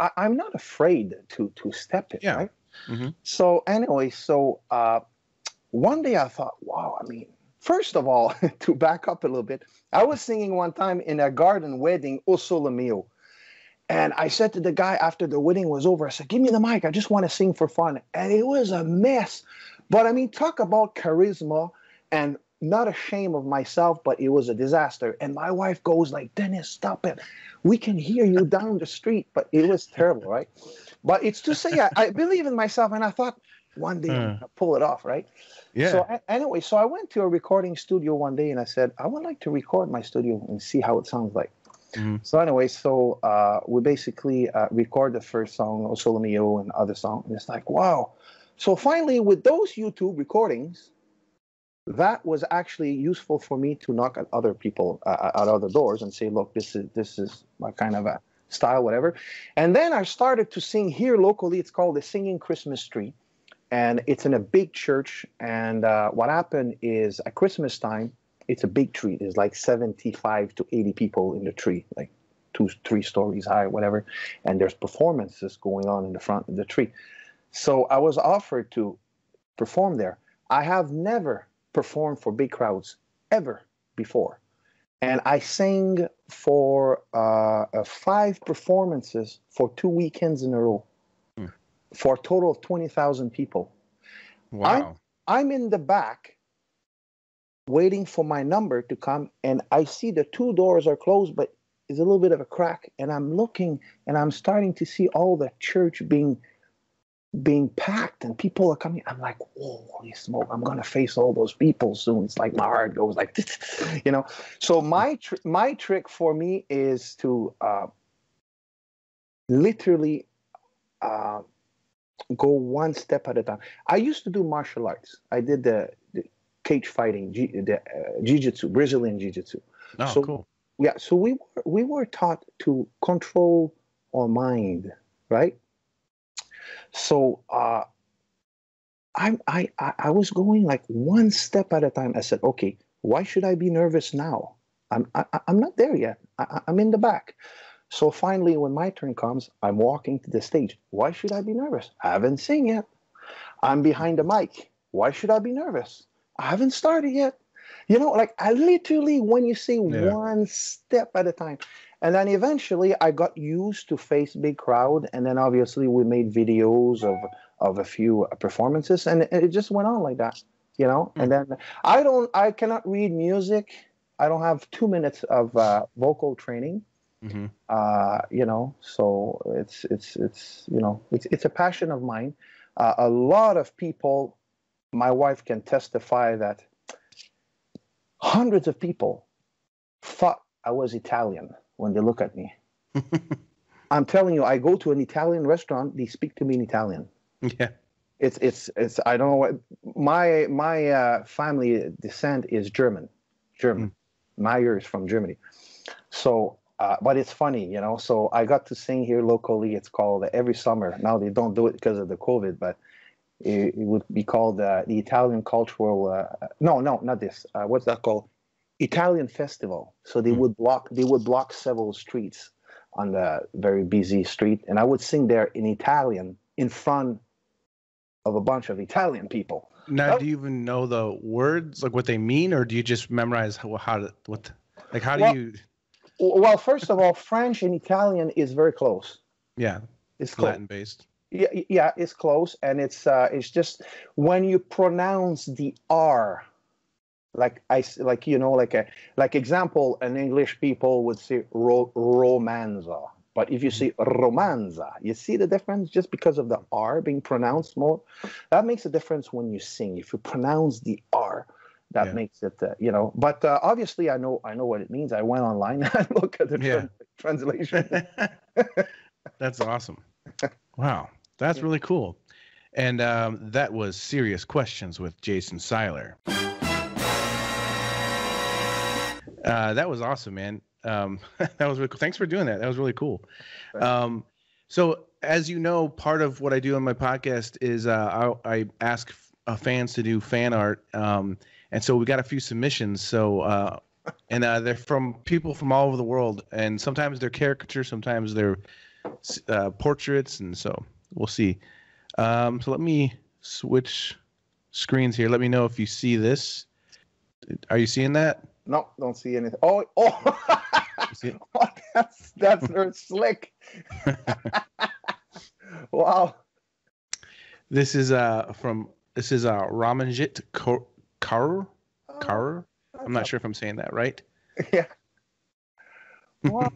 Speaker 2: I, I'm not afraid to to step it.
Speaker 1: Yeah.
Speaker 2: Right.
Speaker 1: Mhm.
Speaker 2: So anyway, so uh, one day I thought, wow. I mean, first of all, <laughs> to back up a little bit, I was singing one time in a garden wedding, O Sole Mio. And I said to the guy after the wedding was over, I said, Give me the mic. I just want to sing for fun. And it was a mess. But I mean, talk about charisma and not ashamed of myself, but it was a disaster. And my wife goes like, Denis, stop it. We can hear you down the street. But it was terrible, right? But it's to say I, I believe in myself and I thought one day I'm
Speaker 1: Uh.
Speaker 2: gonna pull it off, right?
Speaker 1: Yeah.
Speaker 2: So a- anyway, so I went to a recording studio one day and I said, I would like to record my studio and see how it sounds like.
Speaker 1: Mhm.
Speaker 2: So anyway, so uh, we basically uh, record the first song, O Sole Mio, and other song, and it's like, wow. So finally, with those YouTube recordings, that was actually useful for me to knock at other people uh, at other doors and say, look, this is this is my kind of a style, whatever. And then I started to sing here locally. It's called the Singing Christmas Tree, and it's in a big church. And uh, what happened is at Christmas time, it's a big tree. There's like 75 to 80 people in the tree, like two, three stories high, whatever. And there's performances going on in the front of the tree. So I was offered to perform there. I have never performed for big crowds ever before. And I sang for uh, uh, five performances for two weekends in a row
Speaker 1: Hmm.
Speaker 2: for a total of 20,000 people.
Speaker 1: wow.
Speaker 2: I'm in the back waiting for my number to come, and I see the two doors are closed, but there's a little bit of a crack. And I'm looking and I'm starting to see all the church being being packed and people are coming. I'm like, holy smoke! I'm gonna face all those people soon. It's like my heart goes like, <laughs> you know. So my tr- my trick for me is to uh, literally uh, go one step at a time. I used to do martial arts. I did the, the cage fighting, uh, jiu-jitsu, Brazilian jiu-jitsu.
Speaker 1: Oh,
Speaker 2: So-
Speaker 1: cool.
Speaker 2: Yeah, so we were we were taught to control our mind, right? So uh, I, I I was going like one step at a time. I said, okay, why should I be nervous now? I'm I, I- I'm not there yet. I- I'm in the back. So finally, when my turn comes, I'm walking to the stage. Why should I be nervous? I haven't seen yet. I'm behind the mic. Why should I be nervous? I haven't started yet. You know, like I literally, when you say
Speaker 1: Yeah.
Speaker 2: one step at a time, and then eventually I got used to face big crowd, and then obviously we made videos of of a few performances, and it just went on like that. You know, and then I don't, I cannot read music. I don't have two minutes of uh, vocal training
Speaker 1: hmm
Speaker 2: uh, you know so it's it's it's you know it's it's a passion of mine uh, a lot of people my wife can testify that hundreds of people thought i was italian when they look at me. <laughs> I'm telling you i go to an italian restaurant they speak to me in italian.
Speaker 1: Yeah.
Speaker 2: it's it's it's i don't know what my my uh, family descent is german german. Mayer is from germany. So uh, but it's funny you know so i got to sing here locally it's called every summer. Now they don't do it because of the covid but it, it would be called uh, the italian cultural uh, no no not this uh, what's that called italian festival so they
Speaker 1: Hmm.
Speaker 2: would block they would block several streets on the very busy street and i would sing there in italian in front of a bunch of Italian people.
Speaker 1: Now,
Speaker 2: Oh.
Speaker 1: do you even know the words, like what they mean, or do you just memorize how, how to what? Like, how do
Speaker 2: Well-
Speaker 1: you?
Speaker 2: Well, first of all, French and Italian is very close.
Speaker 1: Yeah,
Speaker 2: It's close.
Speaker 1: Latin based.
Speaker 2: Yeah, yeah, it's close, and it's uh, it's just when you pronounce the R, like I like you know like a like example, an English people would say ro- romanza, but if you say romanza, you see the difference just because of the R being pronounced more. That makes a difference when you sing. If you pronounce the R, that
Speaker 1: Yeah.
Speaker 2: makes it uh, you know. But uh, obviously, I know I know what it means. I went online <laughs> and look at the
Speaker 1: Yeah.
Speaker 2: tran- translation. <laughs>
Speaker 1: That's awesome. Wow, that's really cool. And um, that was serious questions with Jason Seiler. Uh, that was awesome, man. Um, <laughs> that was really cool. Thanks for doing that. That was really cool. Um, so, as you know, part of what I do on my podcast is uh, I, I ask uh, fans to do fan art, um, and so we got a few submissions. So, uh, and uh, they're from people from all over the world, and sometimes they're caricatures, sometimes they're uh, portraits, and so we'll see. Um, so let me switch screens here. Let me know if you see this. Are you seeing that?
Speaker 2: No, don't see anything. Oh, oh, <laughs>
Speaker 1: see
Speaker 2: oh that's that's slick. <laughs> wow.
Speaker 1: This is uh from this is uh Ramanjit Kaur Kaur. Kaur. I'm not sure if I'm saying that right. <laughs>
Speaker 2: Yeah. Wow.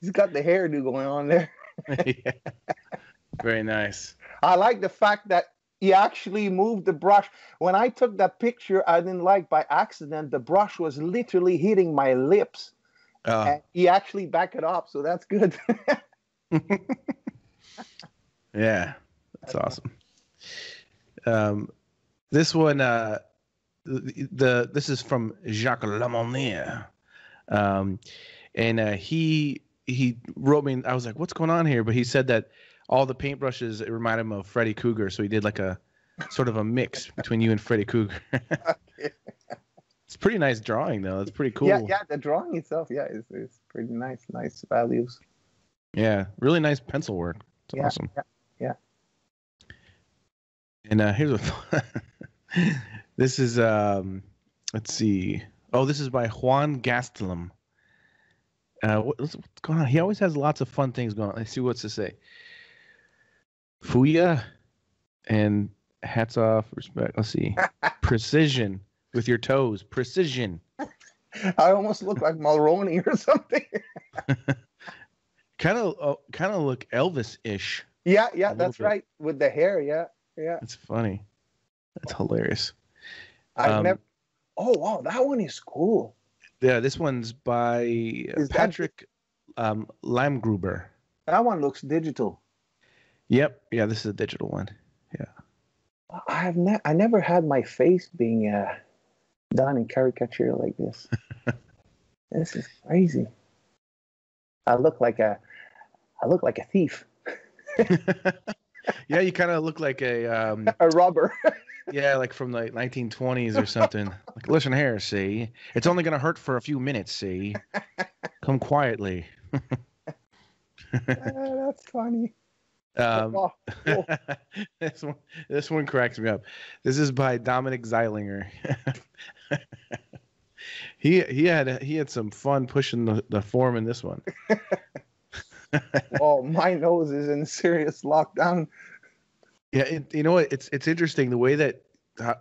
Speaker 2: He's got the hairdo going on there.
Speaker 1: yeah. Very nice.
Speaker 2: I like the fact that he actually moved the brush. When I took that picture, I didn't like by accident. The brush was literally hitting my lips,
Speaker 1: Uh,
Speaker 2: and he actually backed it up. So that's good. <laughs>
Speaker 1: yeah, that's awesome. Um, this one, uh, the, the this is from Jacques Lamonnier, um, and uh, he he wrote me. I was like, "What's going on here?" But he said that all the paintbrushes it reminded him of Freddy Krueger, so he did like a sort of a mix <laughs> between you and Freddy Krueger. <laughs> it's pretty nice drawing though. It's pretty cool.
Speaker 2: Yeah, yeah. The drawing itself, yeah, is is pretty nice. Nice values.
Speaker 1: Yeah, really nice pencil work. It's
Speaker 2: Yeah,
Speaker 1: awesome.
Speaker 2: yeah, yeah.
Speaker 1: And uh, here's a. <laughs> this is um, let's see. Oh, this is by Juan Gastelum. Uh, what, what's what's going on? He always has lots of fun things going on. Let's see what's to say. Fuya, and hats off, respect. Let's see. <laughs> Precision with your toes. Precision.
Speaker 2: I almost look like Mulroney or something. <laughs>
Speaker 1: Kind of, uh, kind of look Elvis-ish.
Speaker 2: Yeah, yeah, that's bit. right. With the hair, yeah, yeah.
Speaker 1: It's funny. That's hilarious.
Speaker 2: I've um, never. Oh wow, that one is cool.
Speaker 1: Yeah, this one's by is Patrick that... um, Lamgruber.
Speaker 2: That one looks digital.
Speaker 1: Yep. Yeah, this is a digital one. Yeah.
Speaker 2: I have ne- I never had my face being uh, done in caricature like this. <laughs> this is crazy. I look like a I look like a thief. <laughs>
Speaker 1: yeah, you kind of look like a um, <laughs>
Speaker 2: a robber.
Speaker 1: yeah, like from the 1920s or something. Like, listen here, see, it's only gonna hurt for a few minutes. See, come quietly.
Speaker 2: uh, that's funny.
Speaker 1: Um, <laughs> oh, cool. <laughs> this one, this one cracks me up. This is by Dominic Zeilinger. <laughs> he he had he had some fun pushing the, the form in this one.
Speaker 2: well, my nose is in serious lockdown.
Speaker 1: Yeah, it, you know what? It's it's interesting the way that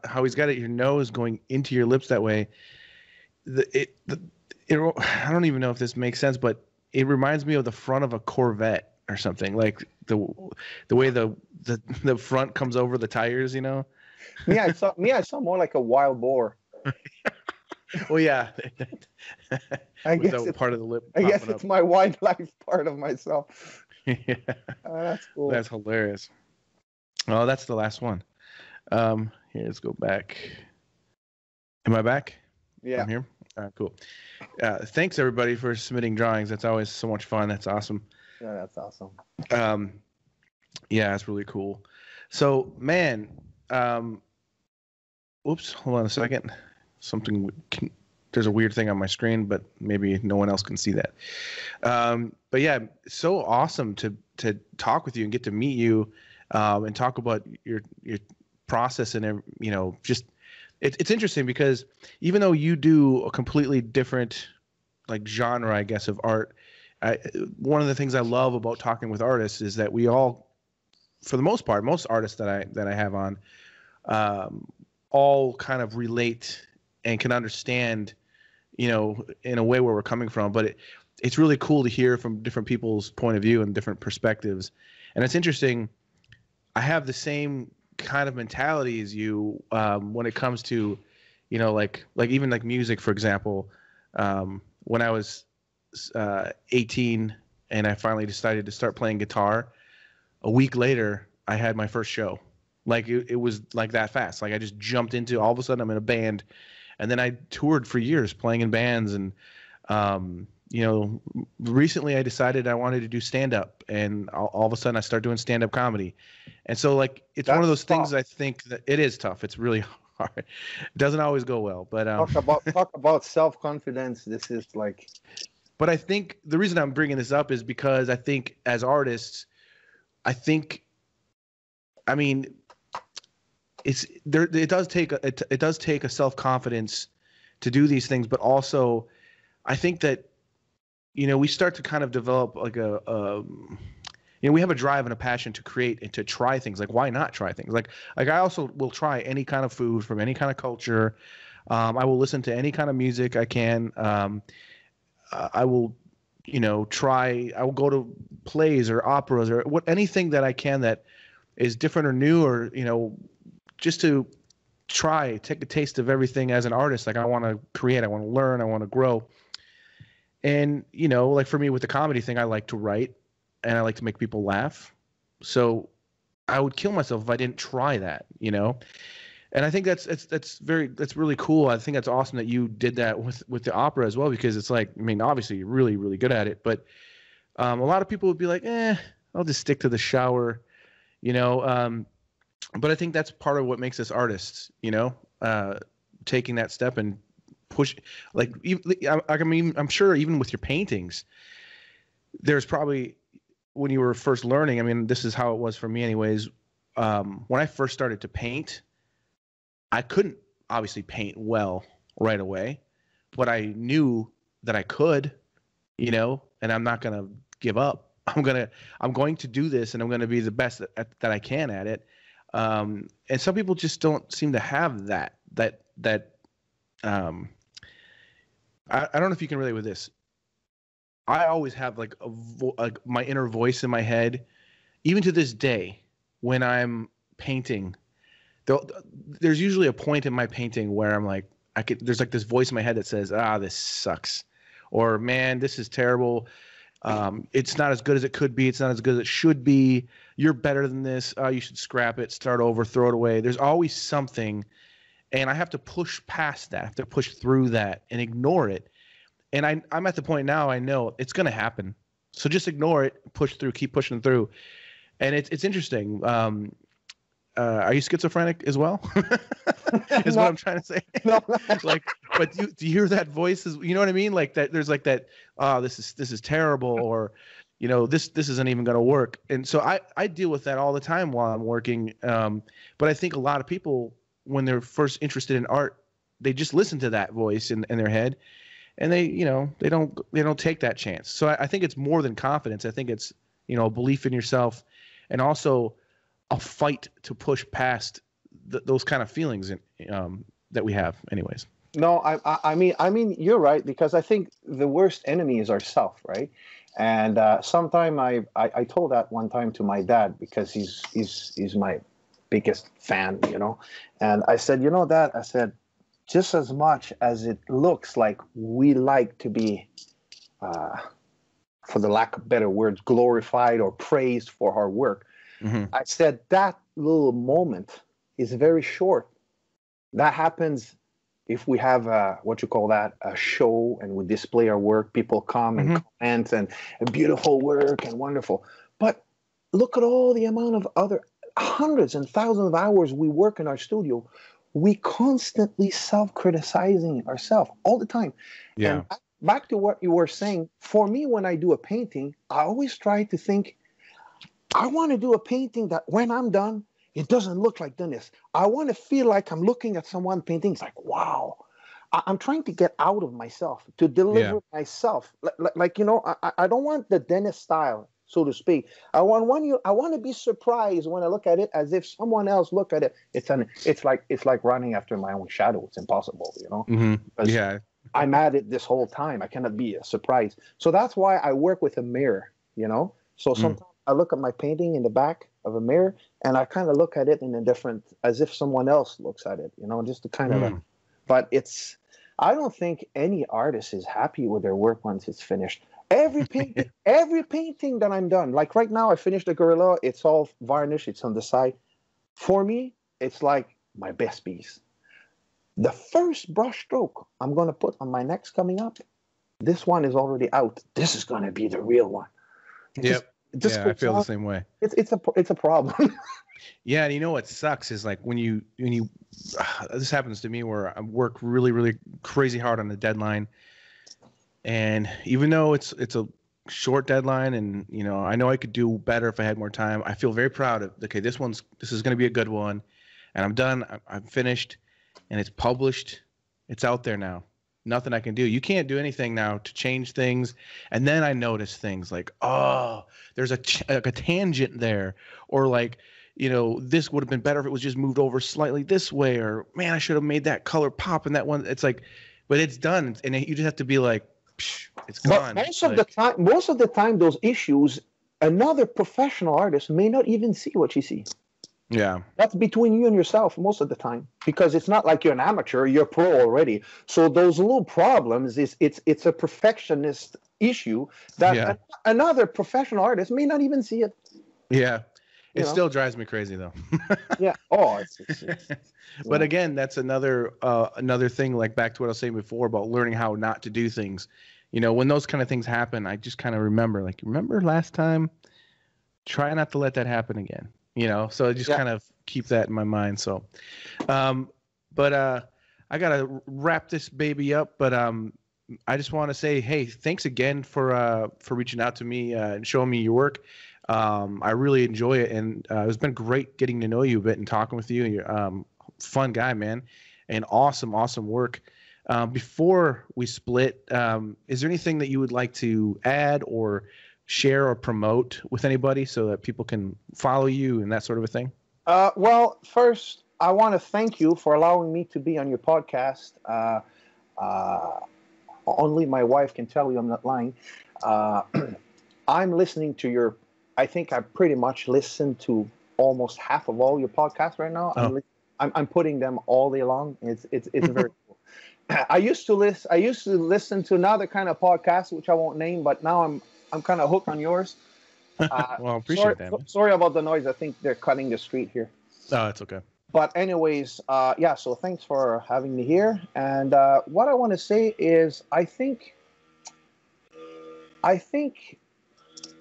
Speaker 1: how he's got it. Your nose going into your lips that way. The it the it, I don't even know if this makes sense, but it reminds me of the front of a Corvette or something like the the way the the the front comes over the tires you know?
Speaker 2: Me i saw me i saw more like a wild boar. <laughs>
Speaker 1: Well yeah. <laughs>
Speaker 2: I guess it's part of the lip i guess it's up. my wildlife <laughs> part of myself. Yeah.
Speaker 1: Oh, that's cool. That's hilarious. Oh that's the last one. Um here let's go back. Am i back?
Speaker 2: Yeah.
Speaker 1: I'm here? Uh, cool. Uh, thanks everybody for submitting drawings. That's always so much fun. That's awesome
Speaker 2: yeah, that's awesome.
Speaker 1: Um, yeah, it's really cool. So, man, um, whoops, hold on a second. Something can, there's a weird thing on my screen, but maybe no one else can see that. Um, but yeah, so awesome to to talk with you and get to meet you um, and talk about your your process and you know just it, it's interesting because even though you do a completely different like genre, I guess, of art, I, one of the things I love about talking with artists is that we all, for the most part, most artists that I that I have on, um, all kind of relate and can understand, you know, in a way where we're coming from. But it, it's really cool to hear from different people's point of view and different perspectives. And it's interesting. I have the same kind of mentality as you um, when it comes to, you know, like like even like music, for example. Um, when I was uh, 18 and I finally decided to start playing guitar, a week later I had my first show. Like it, it was like that fast. Like I just jumped into all of a sudden I'm in a band, and then I toured for years playing in bands and um, you know recently I decided I wanted to do stand up and all, all, of a sudden I started doing stand up comedy. And so like it's That's one of those tough. things I think that it is tough. It's really <laughs> hard. It doesn't always go well, but um,
Speaker 2: talk about talk about self confidence. This is like
Speaker 1: but I think the reason I'm bringing this up is because I think as artists, I think, I mean, it's there. It does take a, it, it does take a self confidence to do these things, but also, I think that, you know, we start to kind of develop like a, um, you know, we have a drive and a passion to create and to try things. Like, why not try things? Like, like I also will try any kind of food from any kind of culture. Um, I will listen to any kind of music I can. Um, uh, I will, you know, try. I will go to plays or operas or what anything that I can that is different or new or you know, just to try take a taste of everything as an artist. Like I want to create, I want to learn, I want to grow. And you know, like for me with the comedy thing, I like to write and I like to make people laugh. So I would kill myself if I didn't try that, you know and I think that's that's that's very that's really cool. I think that's awesome that you did that with with the opera as well because it's like I mean obviously you're really really good at it, but um, a lot of people would be like, eh, I'll just stick to the shower, you know. Um, but I think that's part of what makes us artists, you know, uh, taking that step and push. Like I mean, I'm sure even with your paintings, there's probably when you were first learning. I mean, this is how it was for me, anyways. Um, when I first started to paint I couldn't obviously paint well right away, but I knew that I could, you know, and I'm not going to give up. <laughs> I'm going to I'm going to do this and I'm going to be the best at, that I can at it. Um, and some people just don't seem to have that that that um I, I don't know if you can relate with this. I always have like a vo- like my inner voice in my head even to this day, when I'm painting, there's usually a point in my painting where I'm like, I could. There's like this voice in my head that says, "Ah, this sucks," or "Man, this is terrible." Um, it's not as good as it could be. It's not as good as it should be. You're better than this. Oh, you should scrap it, start over, throw it away. There's always something, and I have to push past that. I have to push through that and ignore it. And I, I'm at the point now. I know it's going to happen. So just ignore it, push through, keep pushing through. And it's it's interesting. Um, uh, are you schizophrenic as well? <laughs> is no. what I'm trying to say. <laughs> No. <laughs> like, but do you, do you hear that voice? Is you know what I mean? Like that. There's like that. Oh, this is this is terrible, or you know, this this isn't even going to work. And so I I deal with that all the time while I'm working. Um, but I think a lot of people when they're first interested in art, they just listen to that voice in in their head, and they you know they don't they don't take that chance. So I, I think it's more than confidence. I think it's you know belief in yourself, and also a fight to push past th- those kind of feelings in, um, that we have, anyways.
Speaker 2: No, I, I mean, I mean, you're right because I think the worst enemy is ourself, right? And uh, sometime I, I, I told that one time to my dad because he's he's he's my biggest fan, you know. And I said, you know, Dad, I said, just as much as it looks like we like to be, uh, for the lack of better words, glorified or praised for our work, Mm-hmm. I said that little moment is very short. That happens if we have a, what you call that a show and we display our work. People come and mm-hmm. comment and, and beautiful work and wonderful. But look at all the amount of other hundreds and thousands of hours we work in our studio. We constantly self-criticizing ourselves all the time.
Speaker 1: Yeah. And
Speaker 2: back to what you were saying, for me, when I do a painting, I always try to think I want to do a painting that when I'm done, it doesn't look like this. I want to feel like I'm looking at someone painting. It's like, wow. I, am trying to get out of myself to deliver yeah. myself. Like, like, you know, I, I don't want the Denis style, so to speak. I want one you. I want to be surprised when I look at it as if someone else look at it. It's an. It's like it's like running after my own shadow. It's impossible, you know.
Speaker 1: Mm-hmm. Yeah.
Speaker 2: I'm at it this whole time. I cannot be a surprise. So that's why I work with a mirror. You know. So mm. Sometimes I look at my painting in the back of a mirror and I kind of look at it in a different, as if someone else looks at it, you know, just to kind of, mm. but it's, I don't think any artist is happy with their work once it's finished. Every <laughs> painting, every painting that I'm done, like right now, I finished the gorilla. It's all varnished. It's on the side. For me, it's like my best piece. The first brush stroke I'm going to put on my next coming up, this one is already out. This is going to be the real one.
Speaker 1: yep just yeah, I feel the same way.
Speaker 2: It's it's a it's a problem. <laughs>
Speaker 1: yeah, and you know what sucks is like when you when you uh, <sighs> this happens to me where I work really really crazy hard on the deadline, and even though it's it's a short deadline and you know I know I could do better if I had more time. I feel very proud of okay this one's this is going to be a good one, and I'm done. I'm finished, and it's published. It's out there now nothing I can do. You can't do anything now to change things. And then I notice things like, oh, there's a like a tangent there, or like, you know, this would have been better if it was just moved over slightly this way, or man, I should have made that color pop in that one. It's like, but it's done, and you just have to be like, it's gone.
Speaker 2: But most
Speaker 1: like,
Speaker 2: of the time, most of the time, those issues, another professional artist may not even see what you see.
Speaker 1: Yeah.
Speaker 2: That's between you and yourself most of the time because it's not like you're an amateur, you're pro already. So those little problems is it's it's a perfectionist issue that yeah. a, another professional artist may not even see it.
Speaker 1: Yeah. It still drives me crazy though. <laughs>
Speaker 2: yeah. Oh, it's, it's, it's, <laughs>
Speaker 1: but again, that's another uh, another thing. Like back to what I was saying before about learning how not to do things. You know, when those kind of things happen, I just kind of remember, like, remember last time. Try not to let that happen again you know? So i just yeah. kind of keep that in my mind so um but uh i gotta wrap this baby up but um i just want to say hey thanks again for uh for reaching out to me uh, and showing me your work. Um i really enjoy it and uh, it's been great getting to know you a bit and talking with you. You're um fun guy man and awesome awesome work. Um, before we split um, is there anything that you would like to add or share or promote with anybody so that people can follow you and that sort of a thing?
Speaker 2: Uh, well, first, I want to thank you for allowing me to be on your podcast. Uh, uh, only my wife can tell you I'm not lying. Uh, <clears throat> I'm listening to your I think I pretty much listen to almost half of all your podcasts right now.
Speaker 1: Oh.
Speaker 2: I'm, li- I'm, I'm putting them all day long. It's it's it's <laughs> very cool. <clears throat> I used to list I used to listen to another kind of podcast which I won't name, but now I'm I'm kind of hooked on yours. <laughs> Uh,
Speaker 1: well, I appreciate
Speaker 2: sorry,
Speaker 1: that. man.
Speaker 2: sorry about the noise. I think they're cutting the street here.
Speaker 1: Oh, it's okay.
Speaker 2: But anyways, uh, yeah. So thanks for having me here. And uh, what I want to say is, I think, I think,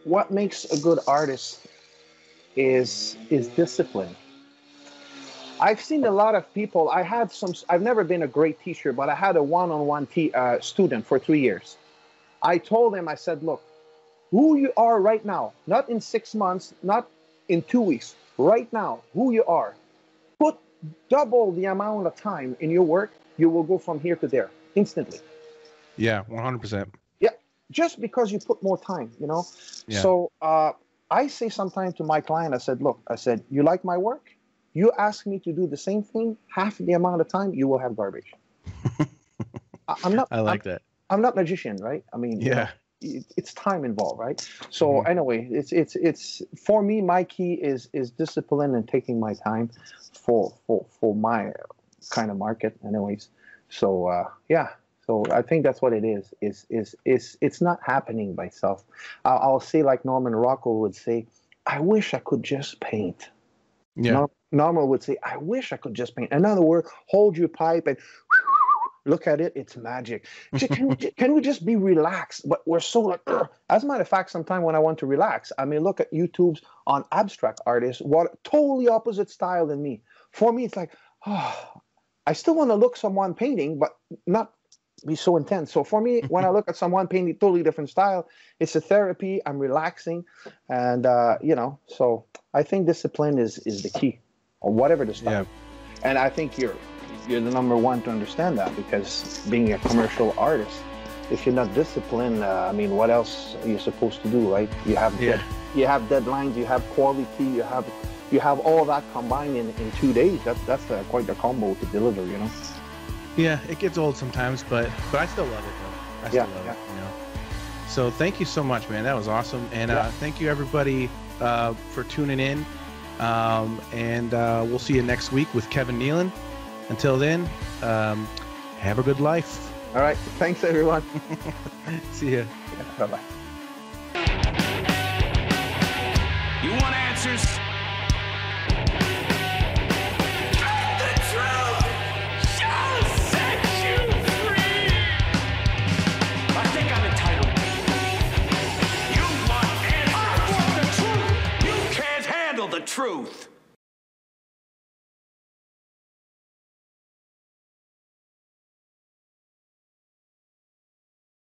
Speaker 2: what makes a good artist is is discipline. I've seen a lot of people. I had some. I've never been a great teacher, but I had a one-on-one te- uh, student for three years. I told him, I said, look, who you are right now, not in six months, not in two weeks, right now, who you are. Put double the amount of time in your work, you will go from here to there instantly.
Speaker 1: Yeah, one hundred percent.
Speaker 2: Yeah, just because you put more time, you know.
Speaker 1: Yeah.
Speaker 2: So uh, I say sometimes to my client, I said, look, I said, you like my work? You ask me to do the same thing, half the amount of time, you will have garbage. <laughs> I- I'm not.
Speaker 1: I like that.
Speaker 2: I'm, I'm not magician, right? I mean, you know,
Speaker 1: Yeah.
Speaker 2: It's time involved, right? So
Speaker 1: Mhm.
Speaker 2: anyway, it's it's it's for me. My key is is discipline and taking my time for for for my kind of market, anyways. So uh, yeah, so I think that's what it is. Is is is it's not happening by itself. I'll, I'll say like Norman Rockwell would say, "I wish I could just paint."
Speaker 1: Yeah.
Speaker 2: Nor- Norman would say, "I wish I could just paint." In other words, hold your pipe and look at it. It's magic. <laughs> Can we, can we just be relaxed? But we're so like. "Ugh." As a matter of fact, sometimes when I want to relax, I may look at YouTube's on abstract artists, what totally opposite style than me. For me, it's like, oh, I still want to look someone painting, but not be so intense. So for me, <laughs> when I look at someone painting totally different style, it's a therapy. I'm relaxing, and uh, you know, so I think discipline is is the key, or whatever the style. yeah. And I think you're you're the number one to understand that because being a commercial artist, if you're not disciplined, uh, I mean, what else are you supposed to do, right? You have
Speaker 1: Yeah.
Speaker 2: dead- you have deadlines, you have quality, you have you have all that combined in, in two days. That's that's uh, quite a combo to deliver, you know.
Speaker 1: Yeah, it gets old sometimes, but but I still love it though. I still
Speaker 2: Yeah,
Speaker 1: love
Speaker 2: yeah.
Speaker 1: it. You know. So thank you so much, man. That was awesome, and uh, thank you everybody uh, for tuning in. Um, and uh, we'll see you next week with Kevin Nealon. Until then, um, have a good life.
Speaker 2: All right, thanks everyone. <laughs> <laughs>
Speaker 1: See ya.
Speaker 2: bye bye.
Speaker 3: You want answers? The truth shall set you free. I think I'm entitled. You want answers? I want the truth. You can't handle the truth.